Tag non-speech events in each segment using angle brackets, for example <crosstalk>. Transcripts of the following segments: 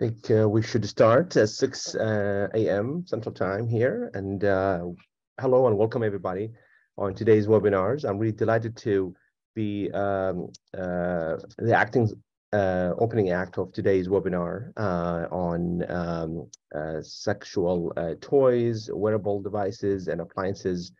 I think uh, we should start at 6 uh, a.m. Central Time here. And uh, hello and welcome everybody on today's webinars. I'm really delighted to be um, uh, the acting uh, opening act of today's webinar uh, on um, sexual toys, wearable devices, and appliances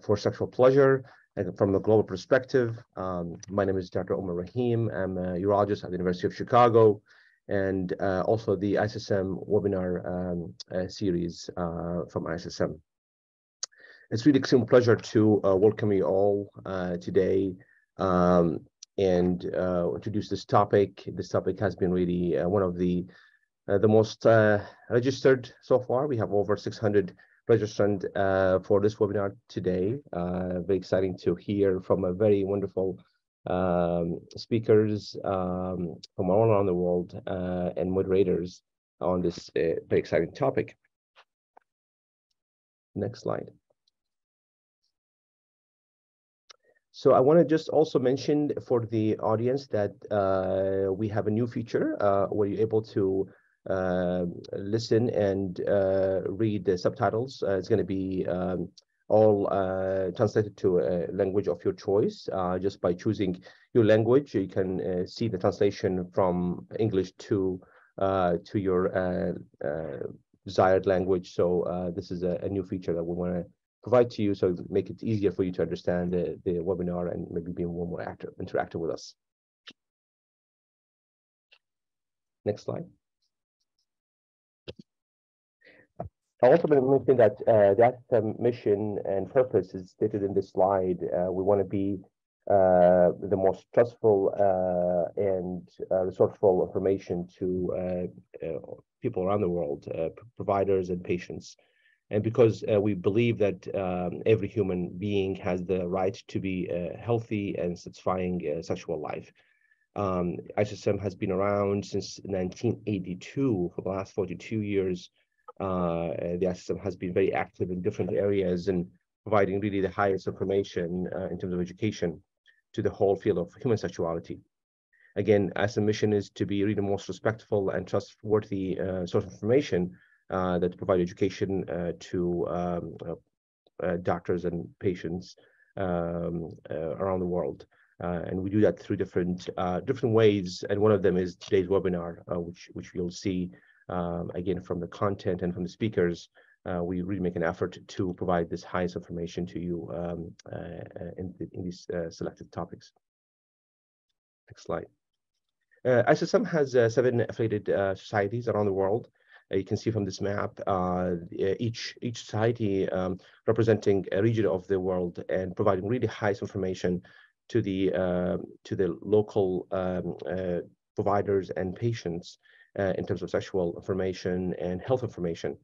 for sexual pleasure. And from the global perspective, um, my name is Dr. Omer Raheem. I'm a urologist at the University of Chicago and uh, also the ISSM webinar um, uh, series uh, from ISSM. It's really extreme pleasure to uh, welcome you all uh, today um, and uh, introduce this topic. This topic has been really one of the the most registered so far. We have over 600 registered for this webinar today. very exciting to hear from a very wonderful um, speakers um, from all around the world uh, and moderators on this uh, very exciting topic. Next slide. So I want to just also mention for the audience that uh, we have a new feature uh, where you're able to uh, listen and uh, read the subtitles. it's going to be um, all uh, translated to a language of your choice. Uh, just by choosing your language, you can uh, see the translation from English to uh, to your uh, uh, desired language. So this is a, a, new feature that we want to provide to you, so make it easier for you to understand the, the webinar and maybe be more, more active, interactive with us. Next slide. Mention that uh, that um, mission and purpose is stated in this slide. Uh, we want to be uh, the most trustful uh, and uh, resourceful information to uh, people around the world, providers and patients. And because we believe that um, every human being has the right to be healthy and satisfying sexual life. Um, ISSM has been around since 1982 for the last 42 years uh, the ISSM has been very active in different areas and providing really the highest information uh, in terms of education to the whole field of human sexuality. Again, a mission is to be really the most respectful and trustworthy uh, source of information uh, that provide education uh, to um, uh, doctors and patients um, around the world. and we do that through different different ways. And one of them is today's webinar, which which you'll see um, again, from the content and from the speakers, uh, we really make an effort to provide this highest information to you um, uh, in, in, these uh, selected topics. Next slide. Uh, ISSM has uh, seven affiliated uh, societies around the world. you can see from this map, each each society um, representing a region of the world and providing really highest information to the to the local um, providers and patients uh, in terms of sexual information and health information.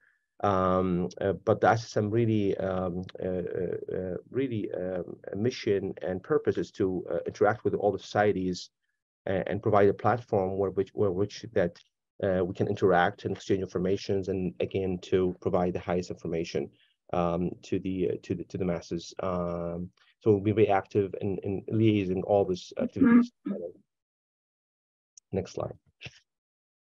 Um, uh, but the ISSM really, um, uh, uh, uh really um, mission and purpose is to uh, interact with all the societies and, and, provide a platform where which, where which that we can interact and exchange information, and again to provide the highest information um, to the to the to the masses. Um, so we'll be very active in, in liaising all these activities. Mm -hmm. Next slide.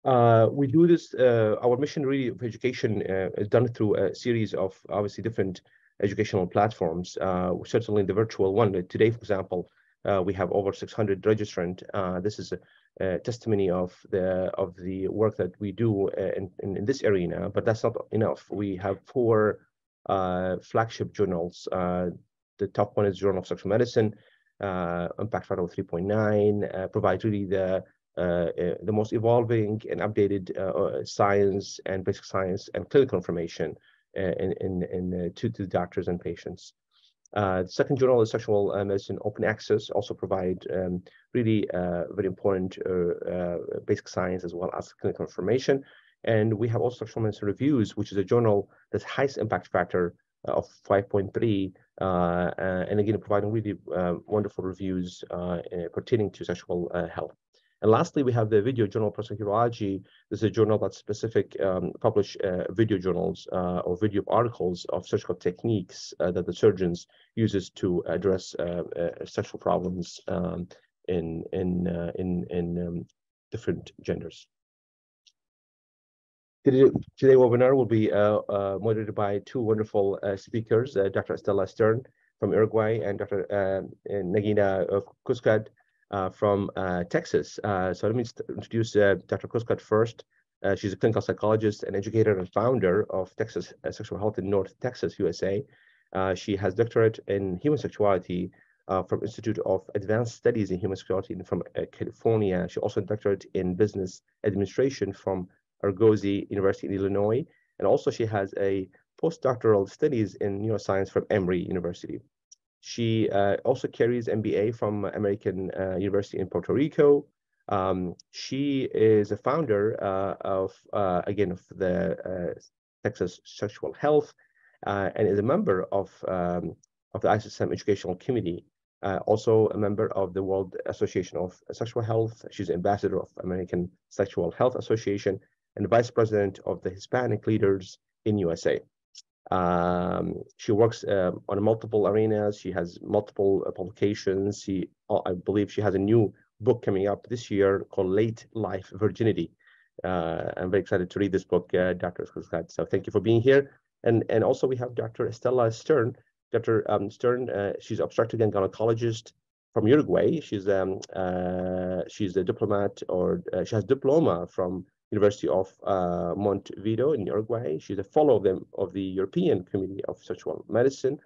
Uh, we do this, uh, our mission really of education uh, is done through a series of obviously different educational platforms, uh, certainly the virtual one. Today, for example, uh, we have over 600 registrant. Uh, this is a, a, testimony of the of the work that we do in, in, in, this arena, but that's not enough. We have four flagship journals. the top one is Journal of Sexual Medicine, Impact Factor 3.9, provides really the uh, uh, Uh, uh, the most evolving and updated uh, uh, science and basic science and clinical information in, in, in to, to doctors and patients. Uh, the second journal is Sexual uh, Medicine Open Access, also provide um, really uh, very important basic science as well as clinical information. And we have also Sexual Medicine Reviews, which is a journal that's highest impact factor of 5.3, and again, providing really wonderful reviews pertaining to sexual health. And lastly, we have the video journal Prosthetic Urology. This is a journal that specific um, publish uh, video journals uh, or video articles of surgical techniques uh, that the surgeons uses to address uh, uh, sexual problems um, in in uh, in in um, different genders. Today's today webinar will be moderated by two wonderful speakers, Dr. Estela Citrin from Uruguay and Dr. Nagina uh, Uh, from uh, Texas. Uh, so let me introduce Dr. Cuascud first. she's a clinical psychologist and educator and founder of Texas Sexual Health in North Texas, USA. she has doctorate in human sexuality from Institute of Advanced Studies in Human Sexuality from California. She also doctorate in business administration from Argosy University in Illinois. And also she has a postdoctoral studies in neuroscience from Emory University. She uh, also carries MBA from American uh, University in Puerto Rico. Um, she is a founder uh, of, uh, again, of the uh, Texas Sexual Health uh, and is a member of, um, of the ISSM Educational Committee. also a member of the World Association of Sexual Health. She's ambassador of American Sexual Health Association and vice president of the Hispanic leaders in USA. Um, she works uh, on multiple arenas. She has multiple uh, publications. She, uh, I believe, she has a new book coming up this year called "Late Life Virginity." Uh, I'm very excited to read this book, uh, Dr. Scott. So thank you for being here. And and also we have Dr. Estela Citrin. Dr. Um, Citrin, uh, she's obstetric and gynecologist from Uruguay. She's um she's a diplomat or she has diploma from University of uh, Montevideo in Uruguay. She's a fellow of, them, of the European Committee of Sexual Medicine.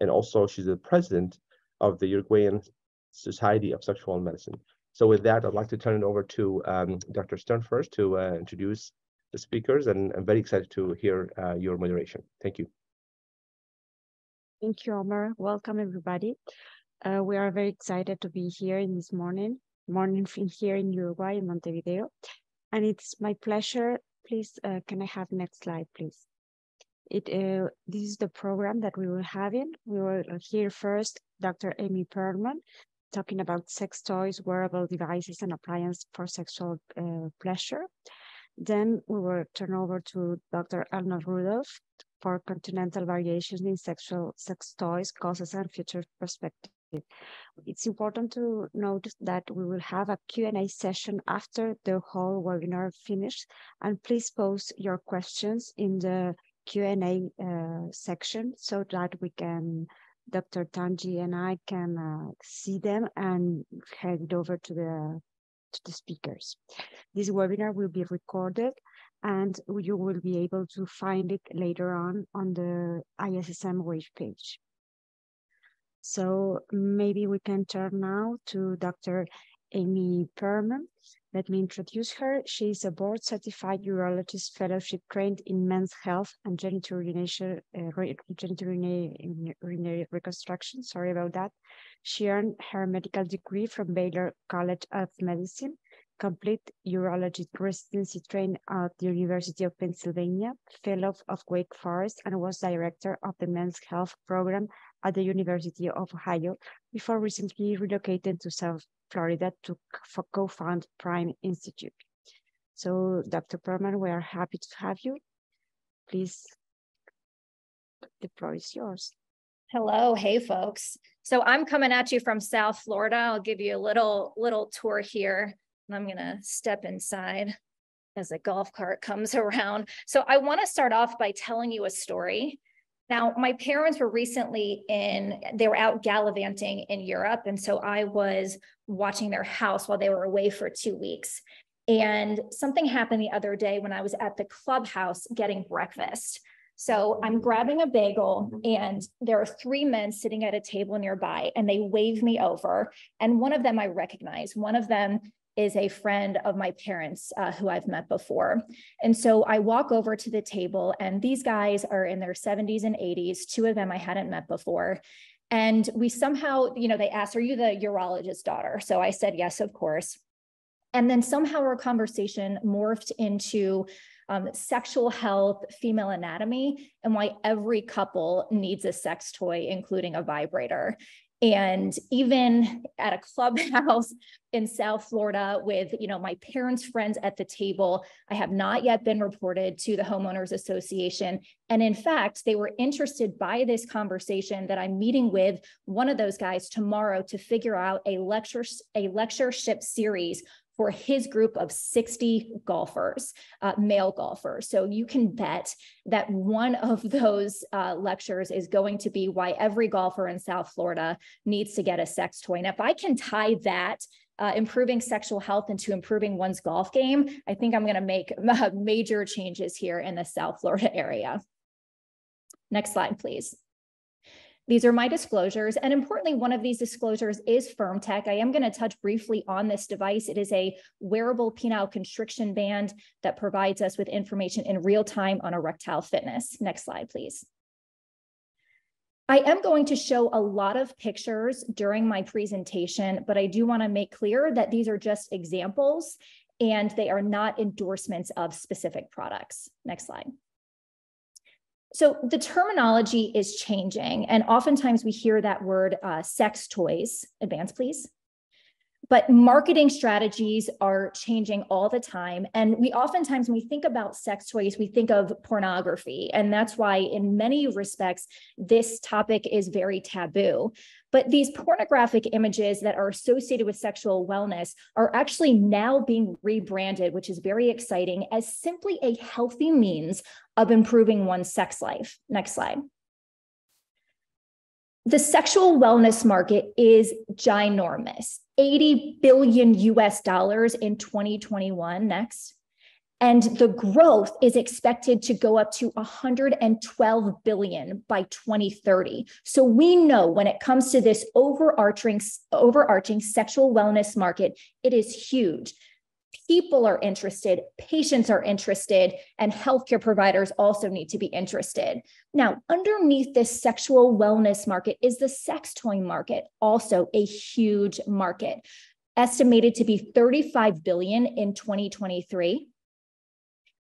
And also she's the president of the Uruguayan Society of Sexual Medicine. So with that, I'd like to turn it over to um, Dr. Citrin first to uh, introduce the speakers. And I'm very excited to hear uh, your moderation. Thank you. Thank you, Omer. Welcome, everybody. Uh, we are very excited to be here in this morning, morning here in Uruguay, in Montevideo. And it's my pleasure. Please, uh, can I have next slide, please? It uh, This is the program that we will have in. We will hear first Dr. Amy Pearlman talking about sex toys, wearable devices, and appliances for sexual uh, pleasure. Then we will turn over to Dr. Elna Rudolph for continental variations in sexual sex toys, causes, and future It's important to note that we will have a Q&A session after the whole webinar finished, and please post your questions in the Q&A uh, section so that we can, Dr. Tanji and I can uh, see them and head over to the, to the speakers. This webinar will be recorded and you will be able to find it later on on the ISSM web page. So maybe we can turn now to Dr. Amy Pearlman. Let me introduce her. She is a board certified urologist fellowship trained in men's health and genital urinary, uh, genital urinary reconstruction. Sorry about that. She earned her medical degree from Baylor College of Medicine, complete urology residency trained at the University of Pennsylvania, fellow of Wake Forest, and was director of the men's health program at the University of Ohio before recently relocating to South Florida to co-found Prime Institute. So Dr. Pearlman, we are happy to have you. Please, the floor is yours. Hello, hey folks. So I'm coming at you from South Florida. I'll give you a little little tour here. And I'm gonna step inside as a golf cart comes <laughs> around. So I wanna start off by telling you a story now, my parents were recently in, they were out gallivanting in Europe. And so I was watching their house while they were away for two weeks. And something happened the other day when I was at the clubhouse getting breakfast. So I'm mm-hmm. grabbing a bagel, mm-hmm. and there are three men sitting at a table nearby, and they wave me over. And one of them I recognize. One of them is a friend of my parents uh, who I've met before. And so I walk over to the table, and these guys are in their 70s and 80s. Two of them I hadn't met before. And we somehow, you know, they asked, Are you the urologist daughter? So I said, Yes, of course. And then somehow our conversation morphed into um, sexual health, female anatomy, and why every couple needs a sex toy, including a vibrator. And even at a clubhouse <laughs> in South Florida with, you know, my parents' friends at the table, I have not yet been reported to the homeowners association. And in fact, they were interested by this conversation that I'm meeting with one of those guys tomorrow to figure out a lecture, a lectureship series for his group of 60 golfers, uh, male golfers. So you can bet that one of those uh, lectures is going to be why every golfer in South Florida needs to get a sex toy. And if I can tie that uh, improving sexual health into improving one's golf game, I think I'm going to make <laughs> major changes here in the South Florida area. Next slide, please. These are my disclosures. And importantly, one of these disclosures is FirmTech. I am going to touch briefly on this device. It is a wearable penile constriction band that provides us with information in real time on erectile fitness. Next slide, please. I am going to show a lot of pictures during my presentation, but I do want to make clear that these are just examples and they are not endorsements of specific products. Next slide. So the terminology is changing, and oftentimes we hear that word uh, sex toys. Advance, please. But marketing strategies are changing all the time. And we oftentimes, when we think about sex toys, we think of pornography. And that's why, in many respects, this topic is very taboo. But these pornographic images that are associated with sexual wellness are actually now being rebranded, which is very exciting, as simply a healthy means of improving one's sex life. Next slide. The sexual wellness market is ginormous 80 billion US dollars in 2021. Next. And the growth is expected to go up to 112 billion by 2030. So we know when it comes to this overarching, overarching sexual wellness market, it is huge. People are interested, patients are interested, and healthcare providers also need to be interested. Now, underneath this sexual wellness market is the sex toy market, also a huge market, estimated to be 35 billion in 2023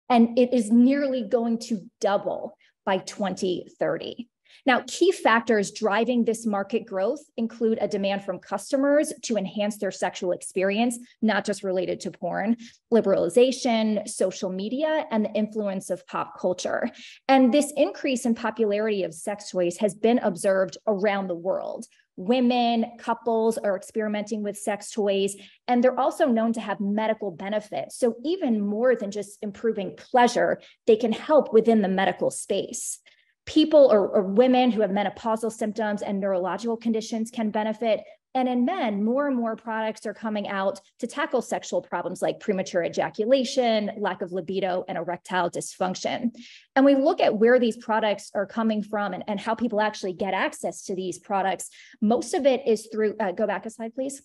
and it is nearly going to double by 2030. Now, key factors driving this market growth include a demand from customers to enhance their sexual experience, not just related to porn, liberalization, social media, and the influence of pop culture. And this increase in popularity of sex toys has been observed around the world women, couples are experimenting with sex toys, and they're also known to have medical benefits. So, even more than just improving pleasure, they can help within the medical space. People or, or women who have menopausal symptoms and neurological conditions can benefit. And in men, more and more products are coming out to tackle sexual problems like premature ejaculation, lack of libido, and erectile dysfunction. And we look at where these products are coming from and, and how people actually get access to these products. Most of it is through, uh, go back a slide, please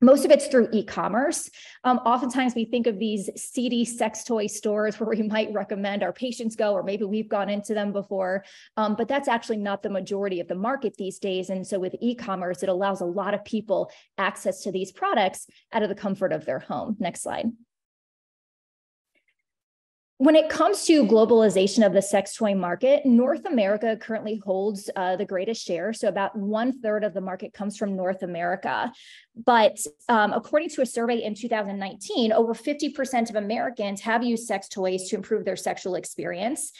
most of it's through e-commerce. Um, oftentimes we think of these seedy sex toy stores <laughs> where we might recommend our patients go, or maybe we've gone into them before, um, but that's actually not the majority of the market these days. And so with e-commerce, it allows a lot of people access to these products out of the comfort of their home. Next slide. When it comes to globalization of the sex toy market, North America currently holds uh, the greatest share. So, about one third of the market comes from North America. But um, according to a survey in 2019, over 50% of Americans have used sex toys to improve their sexual experience.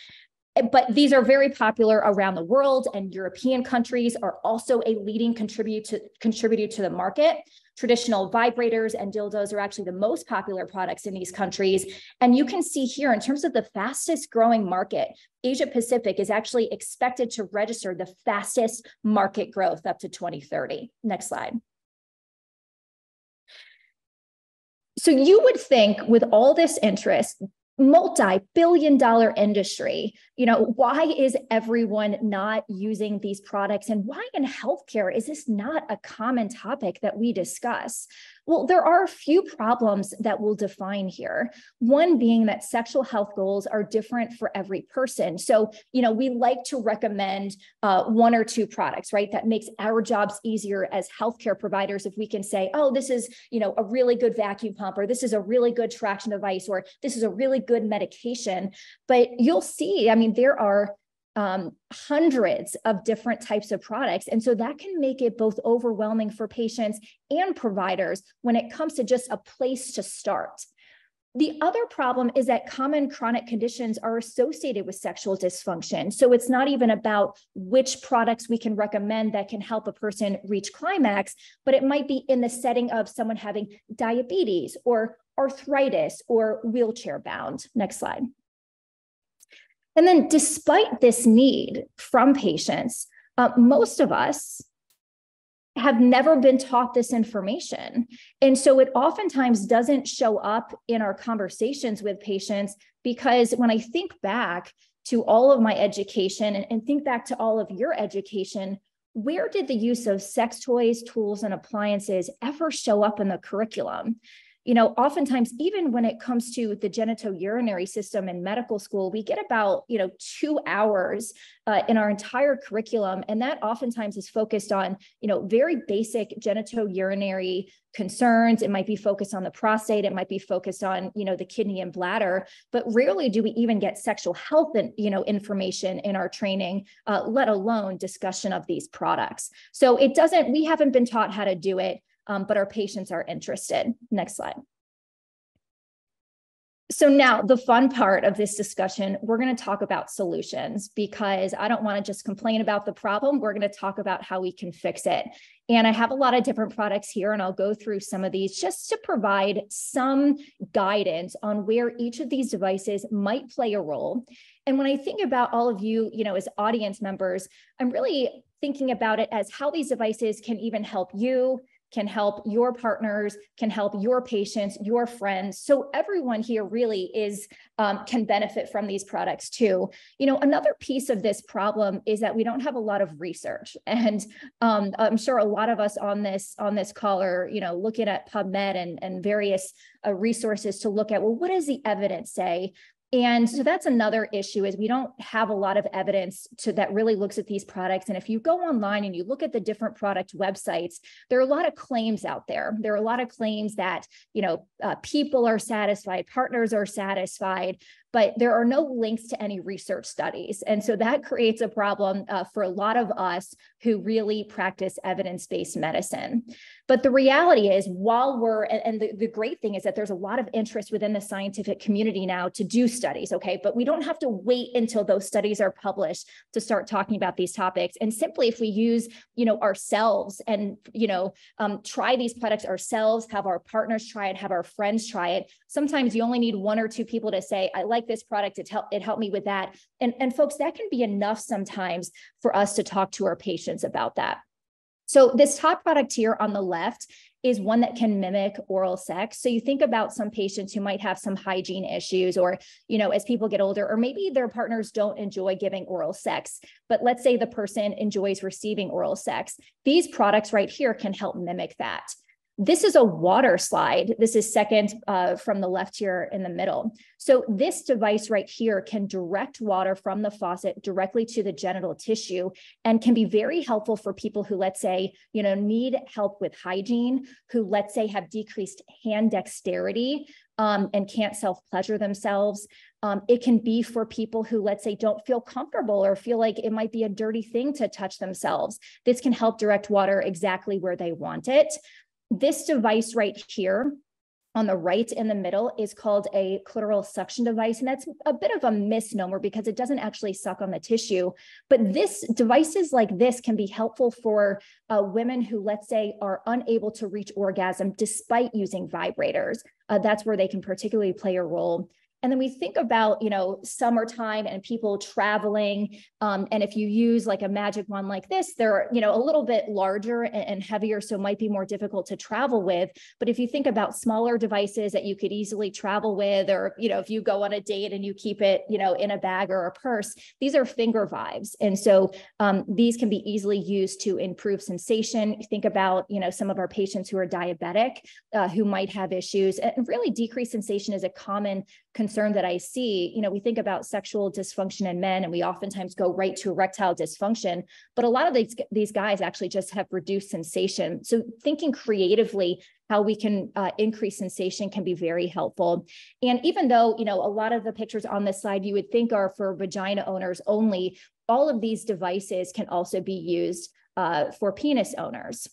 Eh, but these are very popular around the world, and European countries are also a leading contributor to, contributor to the market. Traditional vibrators and dildos are actually the most popular products in these countries. And you can see here, in terms of the fastest growing market, Asia Pacific is actually expected to register the fastest market growth up to 2030. Next slide. So you would think with all this interest, multi-billion dollar industry. You know why is everyone not using these products? And why in healthcare is this not a common topic that we discuss well, there are a few problems that we'll define here. One being that sexual health goals are different for every person. So, you know, we like to recommend uh, one or two products, right? That makes our jobs easier as healthcare providers if we can say, oh, this is, you know, a really good vacuum pump, or this is a really good traction device, or this is a really good medication. But you'll see, I mean, there are um, hundreds of different types of products. And so that can make it both overwhelming for patients and providers when it comes to just a place to start. The other problem is that common chronic conditions are associated with sexual dysfunction. So it's not even about which products we can recommend that can help a person reach climax, but it might be in the setting of someone having diabetes or arthritis or wheelchair bound. Next slide. And then despite this need from patients, uh, most of us have never been taught this information. And so it oftentimes doesn't show up in our conversations with patients because when I think back to all of my education and, and think back to all of your education, where did the use of sex toys, tools, and appliances ever show up in the curriculum? You know, oftentimes, even when it comes to the genitourinary system in medical school, we get about, you know, two hours uh, in our entire curriculum. And that oftentimes is focused on, you know, very basic genitourinary concerns. It might be focused on the prostate. It might be focused on, you know, the kidney and bladder, but rarely do we even get sexual health and, you know, information in our training, uh, let alone discussion of these products. So it doesn't, we haven't been taught how to do it um, but our patients are interested. Next slide. So now the fun part of this discussion, we're going to talk about solutions because I don't want to just complain about the problem. We're going to talk about how we can fix it. And I have a lot of different products here and I'll go through some of these just to provide some guidance on where each of these devices might play a role. And when I think about all of you, you know, as audience members, I'm really thinking about it as how these devices can even help you, can help your partners, can help your patients, your friends. So everyone here really is um, can benefit from these products too. You know, another piece of this problem is that we don't have a lot of research, <laughs> and um, I'm sure a lot of us on this on this call are you know looking at PubMed and and various uh, resources to look at well, what does the evidence say? And so that's another issue is we don't have a lot of evidence to that really looks at these products. And if you go online and you look at the different product websites, there are a lot of claims out there. There are a lot of claims that, you know, uh, people are satisfied, partners are satisfied, but there are no links to any research studies. And so that creates a problem uh, for a lot of us who really practice evidence-based medicine. But the reality is while we're, and the, the great thing is that there's a lot of interest within the scientific community now to do studies, okay? But we don't have to wait until those studies are published to start talking about these topics. And simply if we use, you know, ourselves and, you know, um, try these products ourselves, have our partners try it, have our friends try it. Sometimes you only need one or two people to say, I like this product. It, helped it helped me with that. And, and folks, that can be enough sometimes for us to talk to our patients about that. So this top product here on the left is one that can mimic oral sex. So you think about some patients who might have some hygiene issues or, you know, as people get older, or maybe their partners don't enjoy giving oral sex, but let's say the person enjoys receiving oral sex. These products right here can help mimic that. This is a water slide. This is second uh, from the left here in the middle. So this device right here can direct water from the faucet directly to the genital tissue and can be very helpful for people who, let's say, you know, need help with hygiene, who, let's say, have decreased hand dexterity um, and can't self-pleasure themselves. Um, it can be for people who, let's say, don't feel comfortable or feel like it might be a dirty thing to touch themselves. This can help direct water exactly where they want it. This device right here on the right in the middle is called a clitoral suction device. And that's a bit of a misnomer because it doesn't actually suck on the tissue. But this devices like this can be helpful for uh, women who, let's say, are unable to reach orgasm despite using vibrators. Uh, that's where they can particularly play a role. And then we think about, you know, summertime and people traveling. Um, and if you use like a magic wand like this, they're, you know, a little bit larger and, and heavier, so might be more difficult to travel with. But if you think about smaller devices that you could easily travel with, or, you know, if you go on a date and you keep it, you know, in a bag or a purse, these are finger vibes. And so um, these can be easily used to improve sensation. Think about, you know, some of our patients who are diabetic, uh, who might have issues and really decreased sensation is a common concern that I see, you know, we think about sexual dysfunction in men and we oftentimes go right to erectile dysfunction, but a lot of these, these guys actually just have reduced sensation. So thinking creatively how we can uh, increase sensation can be very helpful. And even though, you know, a lot of the pictures on this slide you would think are for vagina owners only, all of these devices can also be used uh, for penis owners.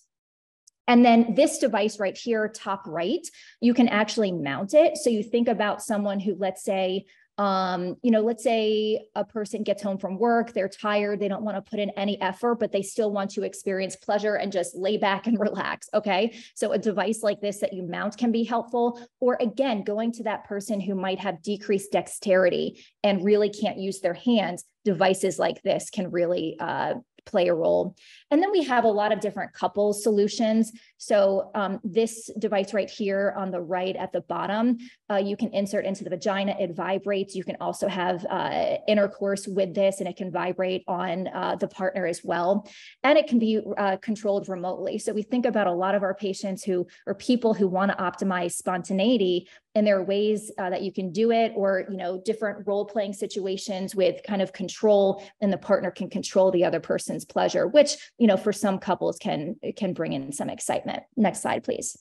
And then this device right here, top right, you can actually mount it. So you think about someone who, let's say, um, you know, let's say a person gets home from work, they're tired, they don't want to put in any effort, but they still want to experience pleasure and just lay back and <laughs> relax. Okay. So a device like this that you mount can be helpful. Or again, going to that person who might have decreased dexterity and really can't use their hands, devices like this can really uh, play a role. And then we have a lot of different couple solutions. So um, this device right here on the right at the bottom, uh, you can insert into the vagina, it vibrates. You can also have uh, intercourse with this and it can vibrate on uh, the partner as well. And it can be uh, controlled remotely. So we think about a lot of our patients who, or people who wanna optimize spontaneity, and there are ways uh, that you can do it or you know different role playing situations with kind of control and the partner can control the other person's pleasure which you know for some couples can can bring in some excitement. Next slide please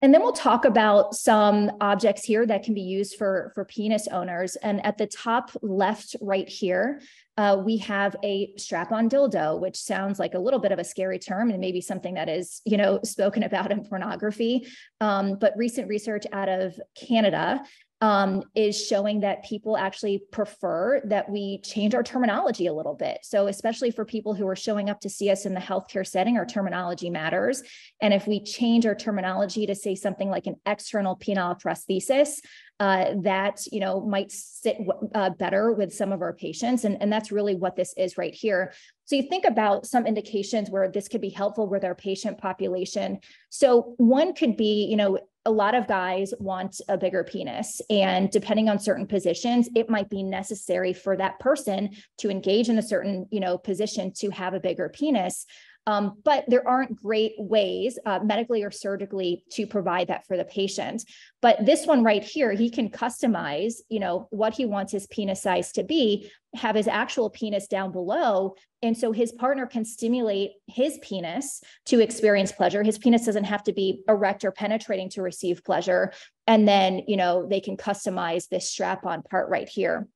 and then we'll talk about some objects here that can be used for, for penis owners. And at the top left right here, uh, we have a strap-on dildo, which sounds like a little bit of a scary term and maybe something that is, you know, spoken about in pornography. Um, but recent research out of Canada um, is showing that people actually prefer that we change our terminology a little bit. So, especially for people who are showing up to see us in the healthcare setting, our terminology matters. And if we change our terminology to say something like an external penile prosthesis, uh, that you know might sit uh, better with some of our patients, and, and that's really what this is right here. So you think about some indications where this could be helpful with our patient population. So one could be, you know, a lot of guys want a bigger penis and depending on certain positions it might be necessary for that person to engage in a certain you know position to have a bigger penis um, but there aren't great ways, uh, medically or surgically, to provide that for the patient. But this one right here, he can customize, you know, what he wants his penis size to be, have his actual penis down below, and so his partner can stimulate his penis to experience pleasure. His penis doesn't have to be erect or penetrating to receive pleasure. And then, you know, they can customize this strap-on part right here.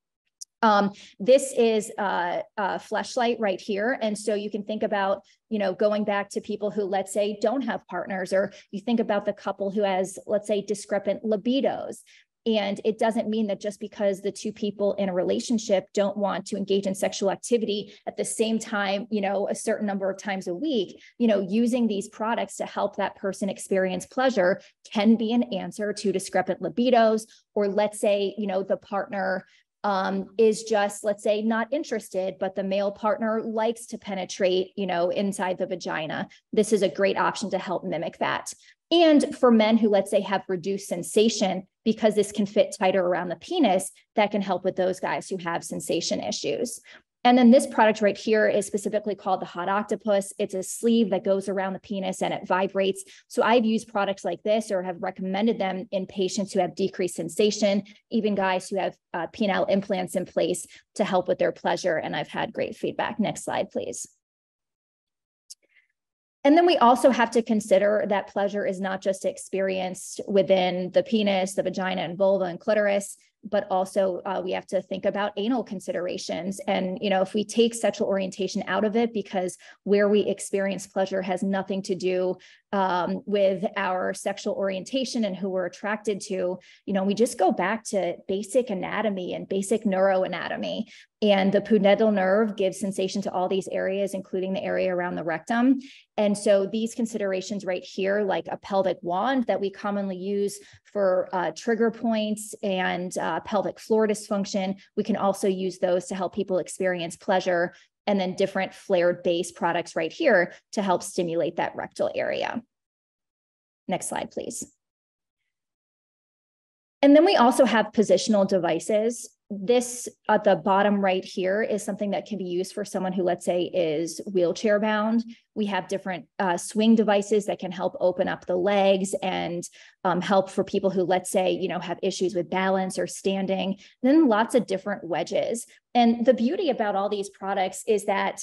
Um, this is a, a fleshlight right here. And so you can think about, you know, going back to people who, let's say, don't have partners, or you think about the couple who has, let's say, discrepant libidos. And it doesn't mean that just because the two people in a relationship don't want to engage in sexual activity at the same time, you know, a certain number of times a week, you know, using these products to help that person experience pleasure can be an answer to discrepant libidos. Or let's say, you know, the partner um, is just, let's say, not interested, but the male partner likes to penetrate, you know, inside the vagina. This is a great option to help mimic that. And for men who, let's say, have reduced sensation, because this can fit tighter around the penis, that can help with those guys who have sensation issues. And then this product right here is specifically called the Hot Octopus. It's a sleeve that goes around the penis and it vibrates. So I've used products like this or have recommended them in patients who have decreased sensation, even guys who have uh, penile implants in place to help with their pleasure. And I've had great feedback. Next slide, please. And then we also have to consider that pleasure is not just experienced within the penis, the vagina, and vulva and clitoris but also uh, we have to think about anal considerations. And, you know, if we take sexual orientation out of it because where we experience pleasure has nothing to do um, with our sexual orientation and who we're attracted to, you know, we just go back to basic anatomy and basic neuroanatomy. And the pudendal nerve gives sensation to all these areas, including the area around the rectum. And so these considerations right here, like a pelvic wand that we commonly use for uh, trigger points and uh, pelvic floor dysfunction, we can also use those to help people experience pleasure and then different flared base products right here to help stimulate that rectal area. Next slide, please. And then we also have positional devices this at the bottom right here is something that can be used for someone who, let's say, is wheelchair bound. We have different uh, swing devices that can help open up the legs and um, help for people who, let's say, you know, have issues with balance or standing. And then lots of different wedges. And the beauty about all these products is that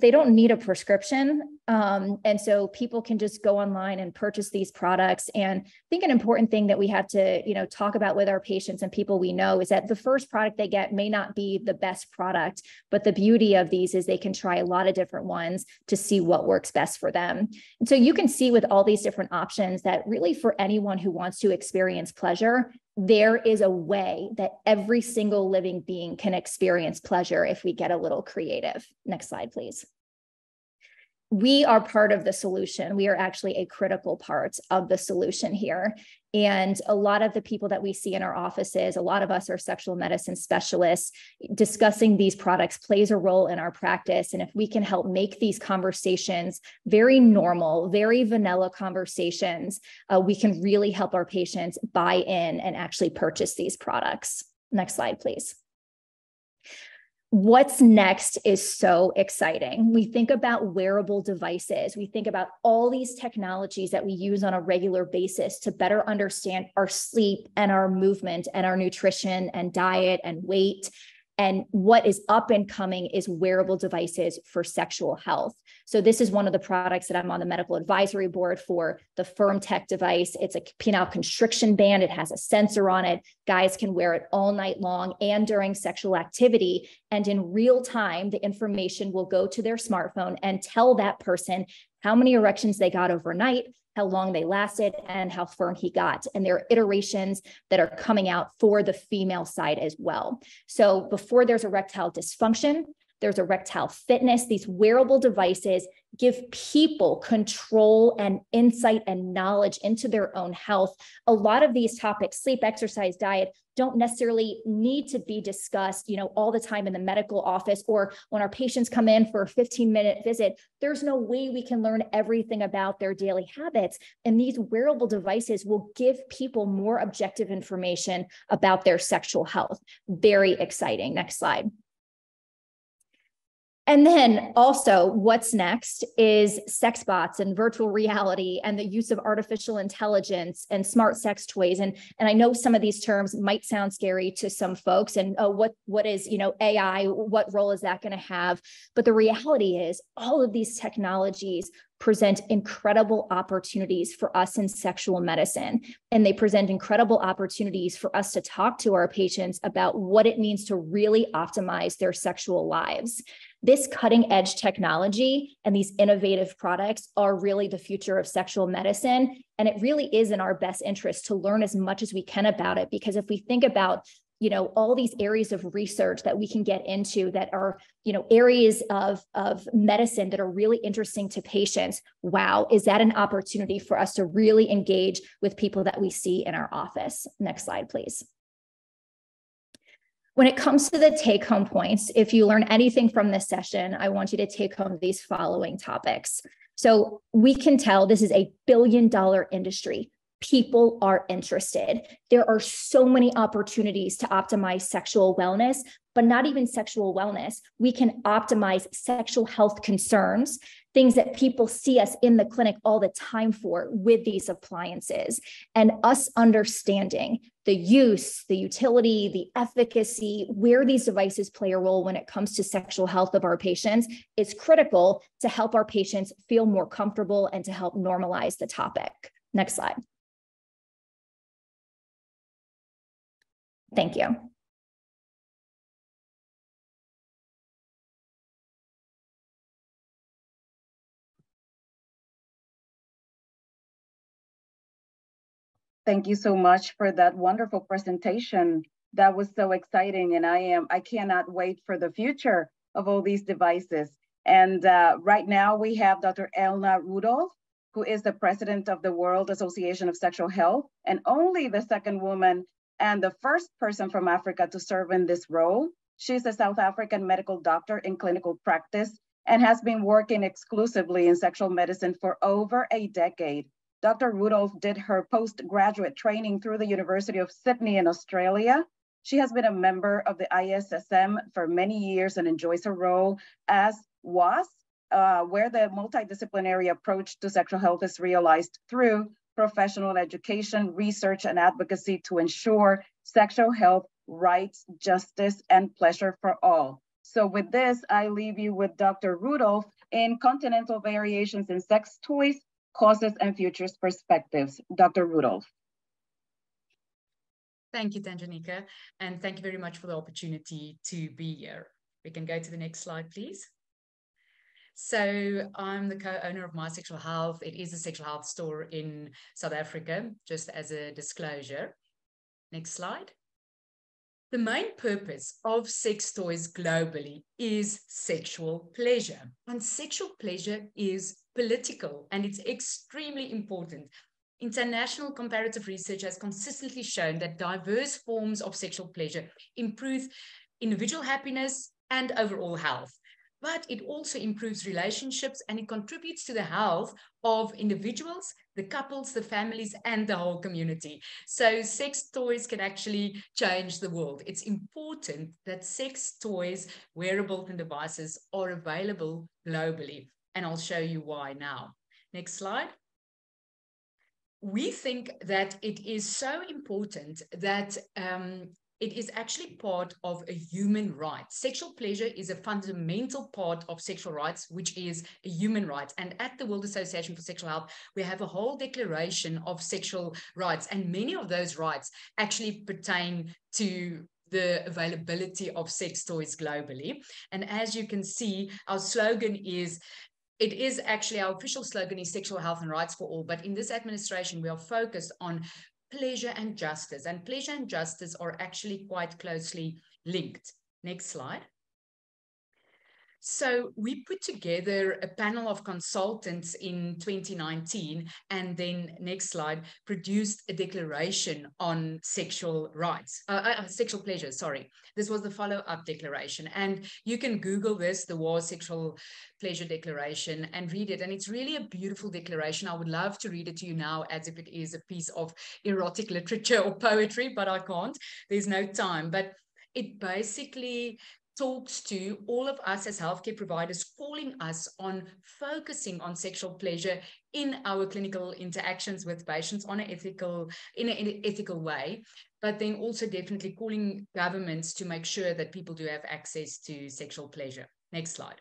they don't need a prescription. Um, and so people can just go online and purchase these products. And I think an important thing that we have to, you know, talk about with our patients and people we know is that the first product they get may not be the best product, but the beauty of these is they can try a lot of different ones to see what works best for them. And so you can see with all these different options that really for anyone who wants to experience pleasure, there is a way that every single living being can experience pleasure if we get a little creative. Next slide, please we are part of the solution. We are actually a critical part of the solution here. And a lot of the people that we see in our offices, a lot of us are sexual medicine specialists. Discussing these products plays a role in our practice. And if we can help make these conversations very normal, very vanilla conversations, uh, we can really help our patients buy in and actually purchase these products. Next slide, please what's next is so exciting. We think about wearable devices. We think about all these technologies that we use on a regular basis to better understand our sleep and our movement and our nutrition and diet and weight and what is up and coming is wearable devices for sexual health. So this is one of the products that I'm on the medical advisory board for, the FirmTech device. It's a penile constriction band. It has a sensor on it. Guys can wear it all night long and during sexual activity. And in real time, the information will go to their smartphone and tell that person how many erections they got overnight, how long they lasted, and how firm he got. And there are iterations that are coming out for the female side as well. So before there's erectile dysfunction, there's erectile fitness. These wearable devices give people control and insight and knowledge into their own health. A lot of these topics, sleep, exercise, diet, don't necessarily need to be discussed, you know, all the time in the medical office or when our patients come in for a 15 minute visit. There's no way we can learn everything about their daily habits. And these wearable devices will give people more objective information about their sexual health. Very exciting. Next slide. And then also, what's next is sex bots and virtual reality and the use of artificial intelligence and smart sex toys. And, and I know some of these terms might sound scary to some folks. And oh, what what is you know AI? What role is that going to have? But the reality is, all of these technologies present incredible opportunities for us in sexual medicine. And they present incredible opportunities for us to talk to our patients about what it means to really optimize their sexual lives. This cutting edge technology and these innovative products are really the future of sexual medicine. And it really is in our best interest to learn as much as we can about it. Because if we think about you know all these areas of research that we can get into that are you know areas of of medicine that are really interesting to patients wow is that an opportunity for us to really engage with people that we see in our office next slide please when it comes to the take home points if you learn anything from this session i want you to take home these following topics so we can tell this is a billion dollar industry people are interested. There are so many opportunities to optimize sexual wellness, but not even sexual wellness. We can optimize sexual health concerns, things that people see us in the clinic all the time for with these appliances. And us understanding the use, the utility, the efficacy, where these devices play a role when it comes to sexual health of our patients is critical to help our patients feel more comfortable and to help normalize the topic. Next slide. Thank you. Thank you so much for that wonderful presentation. That was so exciting and I am, I cannot wait for the future of all these devices. And uh, right now we have Dr. Elna Rudolph, who is the president of the World Association of Sexual Health and only the second woman and the first person from Africa to serve in this role. She's a South African medical doctor in clinical practice and has been working exclusively in sexual medicine for over a decade. Dr. Rudolph did her postgraduate training through the University of Sydney in Australia. She has been a member of the ISSM for many years and enjoys her role as WAS, uh, where the multidisciplinary approach to sexual health is realized through professional education, research, and advocacy to ensure sexual health, rights, justice, and pleasure for all. So with this, I leave you with Dr. Rudolph in Continental Variations in Sex Toys, Causes and Futures Perspectives. Dr. Rudolph. Thank you, Tanginika, and thank you very much for the opportunity to be here. We can go to the next slide, please. So I'm the co-owner of My Sexual Health. It is a sexual health store in South Africa, just as a disclosure. Next slide. The main purpose of sex toys globally is sexual pleasure. And sexual pleasure is political and it's extremely important. International comparative research has consistently shown that diverse forms of sexual pleasure improve individual happiness and overall health but it also improves relationships and it contributes to the health of individuals, the couples, the families, and the whole community. So, sex toys can actually change the world. It's important that sex toys, wearables, and devices are available globally. And I'll show you why now. Next slide we think that it is so important that um, it is actually part of a human right. Sexual pleasure is a fundamental part of sexual rights, which is a human right. And at the World Association for Sexual Health, we have a whole declaration of sexual rights. And many of those rights actually pertain to the availability of sex toys globally. And as you can see, our slogan is it is actually our official slogan is sexual health and rights for all. But in this administration, we are focused on pleasure and justice. And pleasure and justice are actually quite closely linked. Next slide. So we put together a panel of consultants in 2019 and then next slide produced a declaration on sexual rights, uh, uh, sexual pleasure, sorry. This was the follow-up declaration and you can Google this, the WAS Sexual Pleasure Declaration and read it. And it's really a beautiful declaration. I would love to read it to you now as if it is a piece of erotic literature or poetry, but I can't. There's no time. But it basically talks to all of us as healthcare providers, calling us on focusing on sexual pleasure in our clinical interactions with patients on an ethical, in, an ethical way, but then also definitely calling governments to make sure that people do have access to sexual pleasure. Next slide.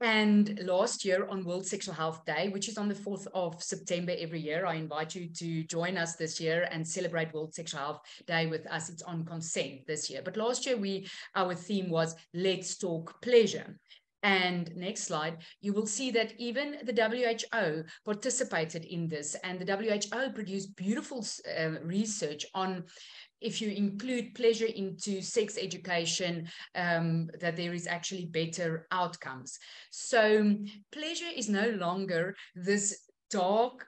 And last year on World Sexual Health Day, which is on the 4th of September every year, I invite you to join us this year and celebrate World Sexual Health Day with us. It's on consent this year. But last year we our theme was Let's Talk Pleasure. And next slide, you will see that even the WHO participated in this, and the WHO produced beautiful uh, research on if you include pleasure into sex education, um, that there is actually better outcomes. So pleasure is no longer this dark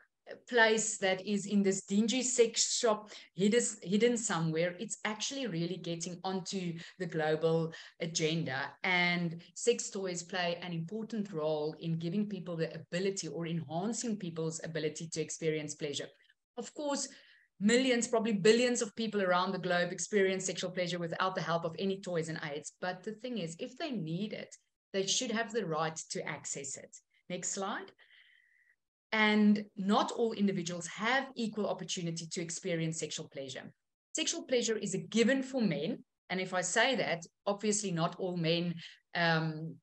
place that is in this dingy sex shop hidden, hidden somewhere it's actually really getting onto the global agenda and sex toys play an important role in giving people the ability or enhancing people's ability to experience pleasure of course millions, probably billions of people around the globe experience sexual pleasure without the help of any toys and aids. But the thing is, if they need it, they should have the right to access it. Next slide. And not all individuals have equal opportunity to experience sexual pleasure. Sexual pleasure is a given for men. And if I say that, obviously not all men um,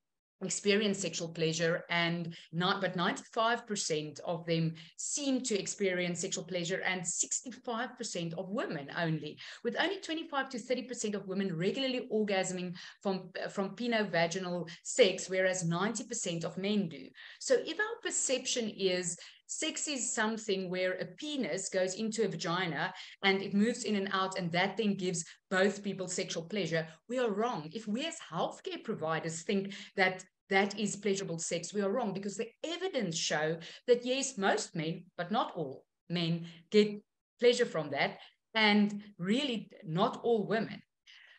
experience sexual pleasure and not but 95% of them seem to experience sexual pleasure and 65% of women only with only 25 to 30% of women regularly orgasming from from penovaginal sex whereas 90% of men do. So if our perception is Sex is something where a penis goes into a vagina and it moves in and out, and that then gives both people sexual pleasure. We are wrong. If we as healthcare providers think that that is pleasurable sex, we are wrong because the evidence show that yes, most men, but not all men, get pleasure from that, and really not all women.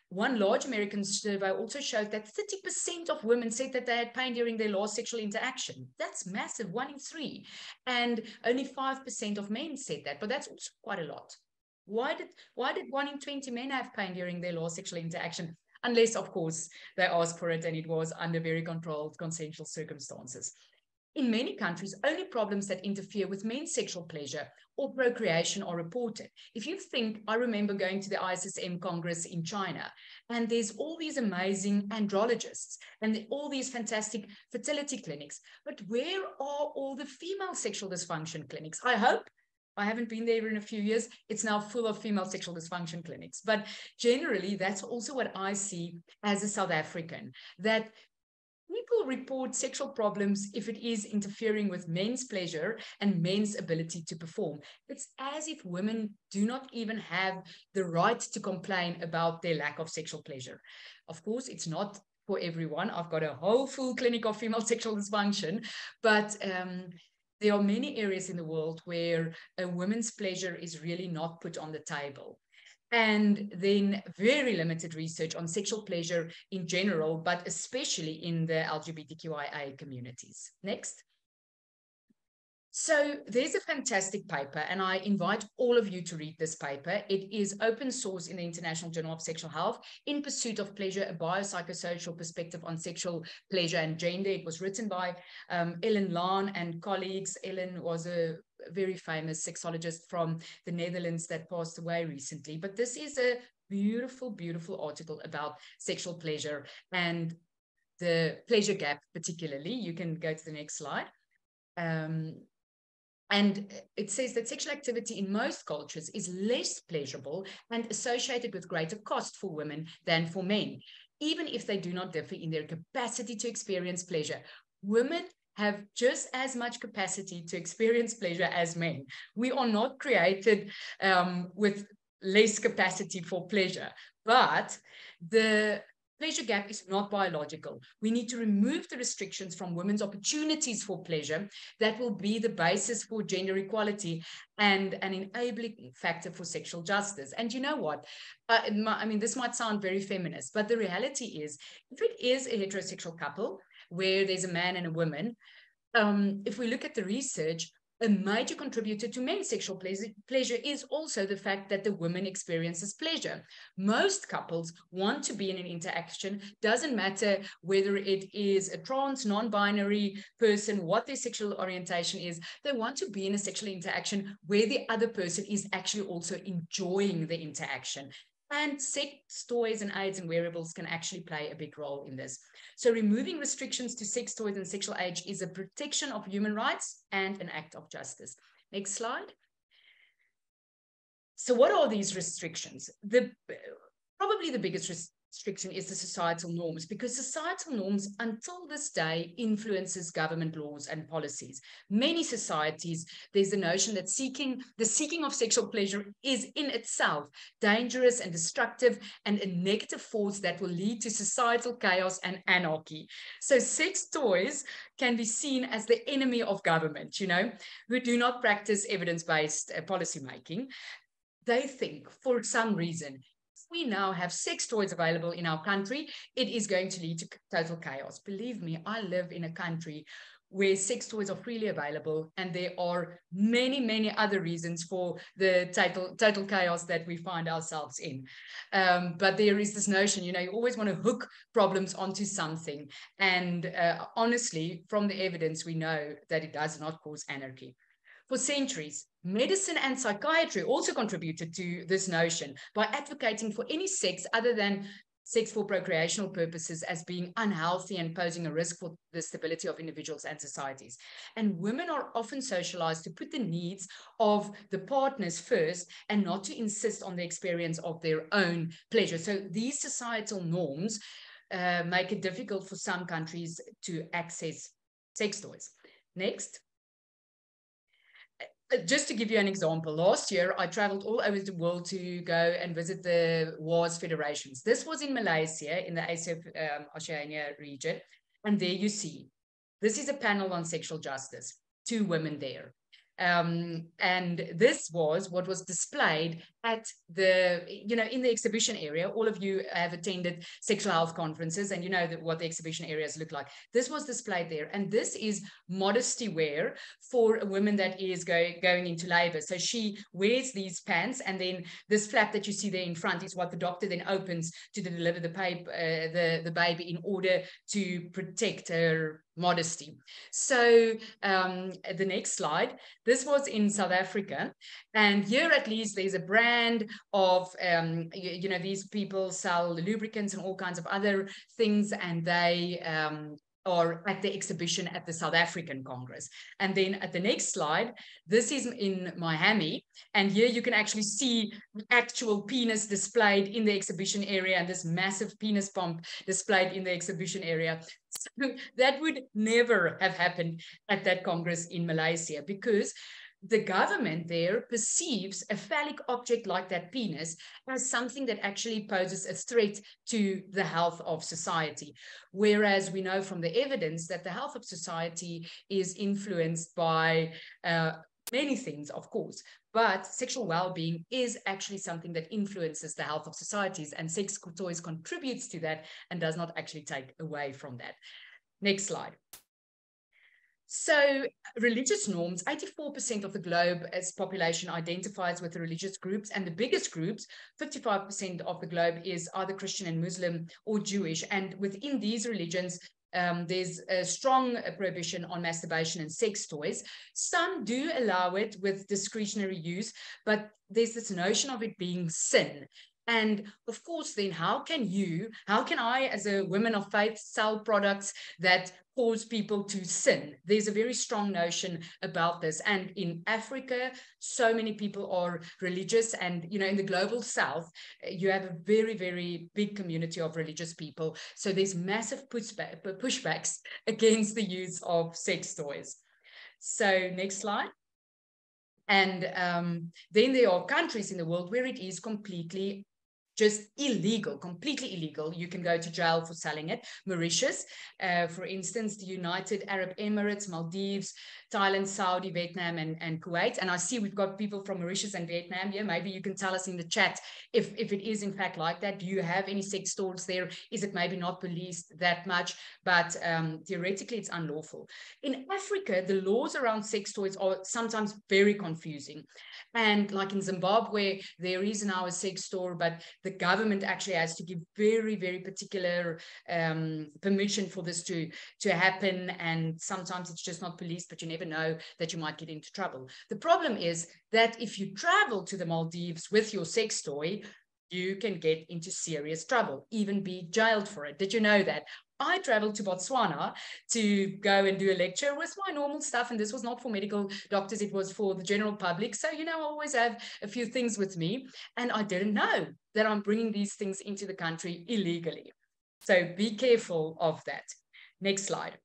One large American survey also showed that 30% of women said that they had pain during their last sexual interaction. That's massive, one in three. And only 5% of men said that, but that's also quite a lot. Why did, why did one in 20 men have pain during their last sexual interaction? Unless, of course, they asked for it and it was under very controlled, consensual circumstances. In many countries, only problems that interfere with men's sexual pleasure or procreation are reported. If you think, I remember going to the ISSM Congress in China, and there's all these amazing andrologists and all these fantastic fertility clinics, but where are all the female sexual dysfunction clinics? I hope I haven't been there in a few years. It's now full of female sexual dysfunction clinics. But generally, that's also what I see as a South African that people report sexual problems if it is interfering with men's pleasure and men's ability to perform. It's as if women do not even have the right to complain about their lack of sexual pleasure. Of course, it's not for everyone. I've got a whole full clinic of female <laughs> sexual dysfunction, but um, there are many areas in the world where a woman's pleasure is really not put on the table and then very limited research on sexual pleasure in general, but especially in the LGBTQIA communities. Next. So there's a fantastic paper, and I invite all of you to read this paper. It is open source in the International Journal of Sexual Health, In Pursuit of Pleasure, a biopsychosocial perspective on sexual pleasure and gender. It was written by um, Ellen Laan and colleagues. Ellen was a very famous sexologist from the Netherlands that passed away recently. But this is a beautiful, beautiful article about sexual pleasure and the pleasure gap, particularly. You can go to the next slide. Um, and it says that sexual activity in most cultures is less pleasurable and associated with greater cost for women than for men, even if they do not differ in their capacity to experience pleasure. Women have just as much capacity to experience pleasure as men. We are not created um, with less capacity for pleasure, but the pleasure gap is not biological. We need to remove the restrictions from women's opportunities for pleasure that will be the basis for gender equality and an enabling factor for sexual justice. And you know what? Uh, I mean, this might sound very feminist, but the reality is if it is a heterosexual couple, where there's a man and a woman, um, if we look at the research, a major contributor to men's sexual pleasure, pleasure is also the fact that the woman experiences pleasure. Most couples want to be in an interaction, doesn't matter whether it is a trans, non binary person, what their sexual orientation is, they want to be in a sexual interaction where the other person is actually also enjoying the interaction. And sex toys and aids and wearables can actually play a big role in this. So removing restrictions to sex toys and sexual age is a protection of human rights and an act of justice. Next slide. So what are these restrictions? The probably the biggest restriction is the societal norms because societal norms until this day influences government laws and policies. Many societies there's the notion that seeking the seeking of sexual pleasure is in itself dangerous and destructive and a negative force that will lead to societal chaos and anarchy. So sex toys can be seen as the enemy of government you know who do not practice evidence-based uh, policy making they think for some reason we now have sex toys available in our country, it is going to lead to total chaos. Believe me, I live in a country where sex toys are freely available and there are many many other reasons for the total total chaos that we find ourselves in. Um, but there is this notion you know you always want to hook problems onto something. And uh, honestly from the evidence we know that it does not cause anarchy for centuries, medicine and psychiatry also contributed to this notion by advocating for any sex other than sex for procreational purposes as being unhealthy and posing a risk for the stability of individuals and societies. And women are often socialized to put the needs of the partners first and not to insist on the experience of their own pleasure. So these societal norms uh, make it difficult for some countries to access sex toys. Next. Uh, just to give you an example, last year I traveled all over the world to go and visit the WAS federations. This was in Malaysia, in the ASEAN um, Oceania region. And there you see, this is a panel on sexual justice, two women there. Um, and this was what was displayed at the, you know, in the exhibition area. All of you have attended sexual health conferences and you know that what the exhibition areas look like. This was displayed there. And this is modesty wear for a woman that is go, going into labor. So she wears these pants and then this flap that you see there in front is what the doctor then opens to deliver the, paper, uh, the, the baby in order to protect her modesty. So um, the next slide, this was in South Africa. And here at least there's a brand of, um, you, you, know, these people sell lubricants and all kinds of other things and they um, at the exhibition at the South African Congress. And then at the next slide, this is in Miami. And here you can actually see actual penis displayed in the exhibition area and this massive penis pump displayed in the exhibition area. So that would never have happened at that Congress in Malaysia because the government there perceives a phallic object like that penis as something that actually poses a threat to the health of society. Whereas we know from the evidence that the health of society is influenced by uh, many things, of course, but sexual well-being is actually something that influences the health of societies and sex toys contributes to that and does not actually take away from that. Next slide. So religious norms, 84% of the globe as population identifies with the religious groups and the biggest groups, 55% of the globe is either Christian and Muslim or Jewish. And within these religions, um, there's a strong prohibition on masturbation and sex toys. Some do allow it with discretionary use, but there's this notion of it being sin. And of course, then how can you, how can I, as a woman of faith, sell products that cause people to sin? There's a very strong notion about this. And in Africa, so many people are religious. And, you know, in the global south, you have a very, very big community of religious people. So there's massive pushback, pushbacks <laughs> against the use of sex toys. So next slide. And um, then there are countries in the world where it is completely just illegal, completely illegal. You can go to jail for selling it. Mauritius, uh, for instance, the United Arab Emirates, Maldives, Thailand, Saudi, Vietnam, and, and Kuwait. And I see we've got people from Mauritius and Vietnam here. Maybe you can tell us in the chat if, if it is in fact like that. Do you have any sex stores there? Is it maybe not policed that much? But um, theoretically, it's unlawful. In Africa, the laws around sex toys are sometimes very confusing. And like in Zimbabwe, there is now a sex store, but the government actually has to give very, very particular um, permission for this to, to happen. And sometimes it's just not policed, but you never know that you might get into trouble. The problem is that if you travel to the Maldives with your sex toy, you can get into serious trouble, even be jailed for it. Did you know that? I traveled to Botswana to go and do a lecture with my normal stuff. And this was not for medical doctors, it was for the general public. So, you know, I always have a few things with me. And I didn't know that I'm bringing these things into the country illegally. So be careful of that. Next slide.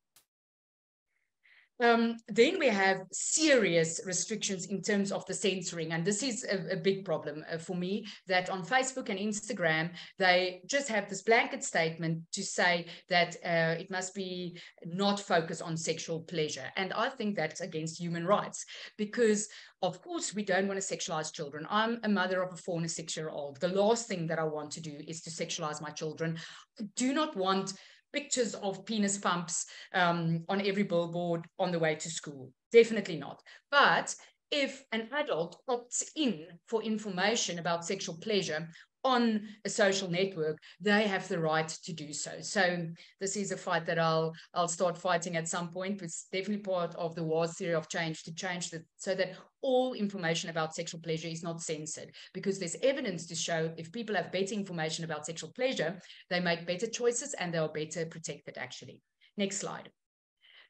Um, then we have serious restrictions in terms of the censoring. And this is a, a big problem uh, for me that on Facebook and Instagram, they just have this blanket statement to say that uh, it must be not focused on sexual pleasure. And I think that's against human rights because of course, we don't want to sexualize children. I'm a mother of a four and a six year old. The last thing that I want to do is to sexualize my children. I do not want pictures of penis pumps um, on every billboard on the way to school. Definitely not. But if an adult opts in for information about sexual pleasure on a social network, they have the right to do so. So this is a fight that I'll I'll start fighting at some point. But it's definitely part of the WAS theory of change to change that so that all information about sexual pleasure is not censored because there's evidence to show if people have better information about sexual pleasure, they make better choices and they are better protected actually. Next slide.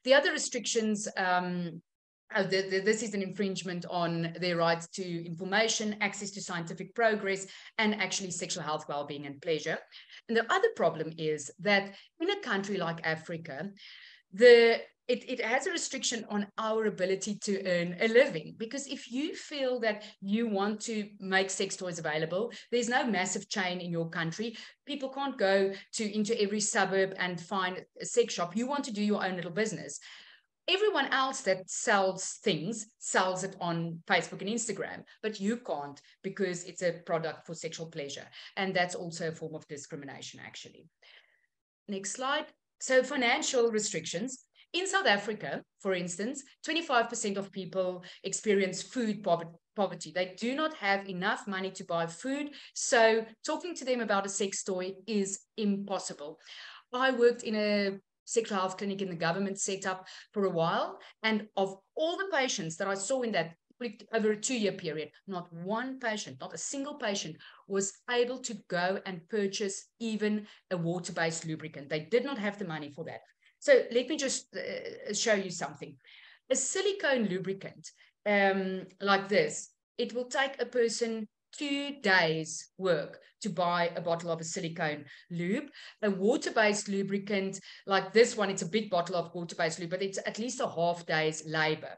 The other restrictions um, uh, the, the, this is an infringement on their rights to information, access to scientific progress, and actually sexual health, well-being, and pleasure. And the other problem is that in a country like Africa, the it, it has a restriction on our ability to earn a living. Because if you feel that you want to make sex toys available there's no massive chain in your country. People can't go to into every suburb and find a sex shop. You want to do your own little business everyone else that sells things sells it on Facebook and Instagram, but you can't because it's a product for sexual pleasure. And that's also a form of discrimination, actually. Next slide. So, financial restrictions. In South Africa, for instance, 25% of people experience food poverty. They do not have enough money to buy food. So, talking to them about a sex toy is impossible. I worked in a sexual health clinic in the government set up for a while. And of all the patients that I saw in that over a two year period, not one patient, not a single patient was able to go and purchase even a water based lubricant. They did not have the money for that. So let me just uh, show you something. A silicone lubricant um, like this, it will take a person two days work to buy a bottle of a silicone lube. A water-based lubricant like this one, it's a big bottle of water-based lube, but it's at least a half day's labor.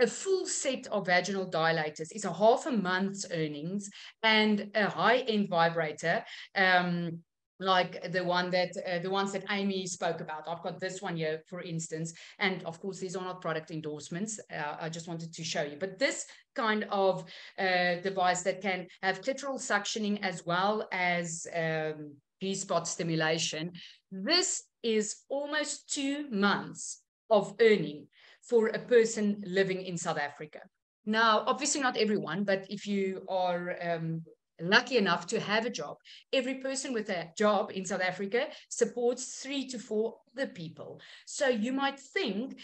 A full set of vaginal dilators is a half a month's earnings and a high-end vibrator um, like the one that uh, the ones that Amy spoke about. I've got this one here, for instance, and of course these are not product endorsements. Uh, I just wanted to show you, but this kind of uh, device that can have clitoral suctioning as well as um, G-spot stimulation. This is almost two months of earning for a person living in South Africa. Now, obviously not everyone, but if you are um, lucky enough to have a job. Every person with a job in South Africa supports three to four other people. So you might think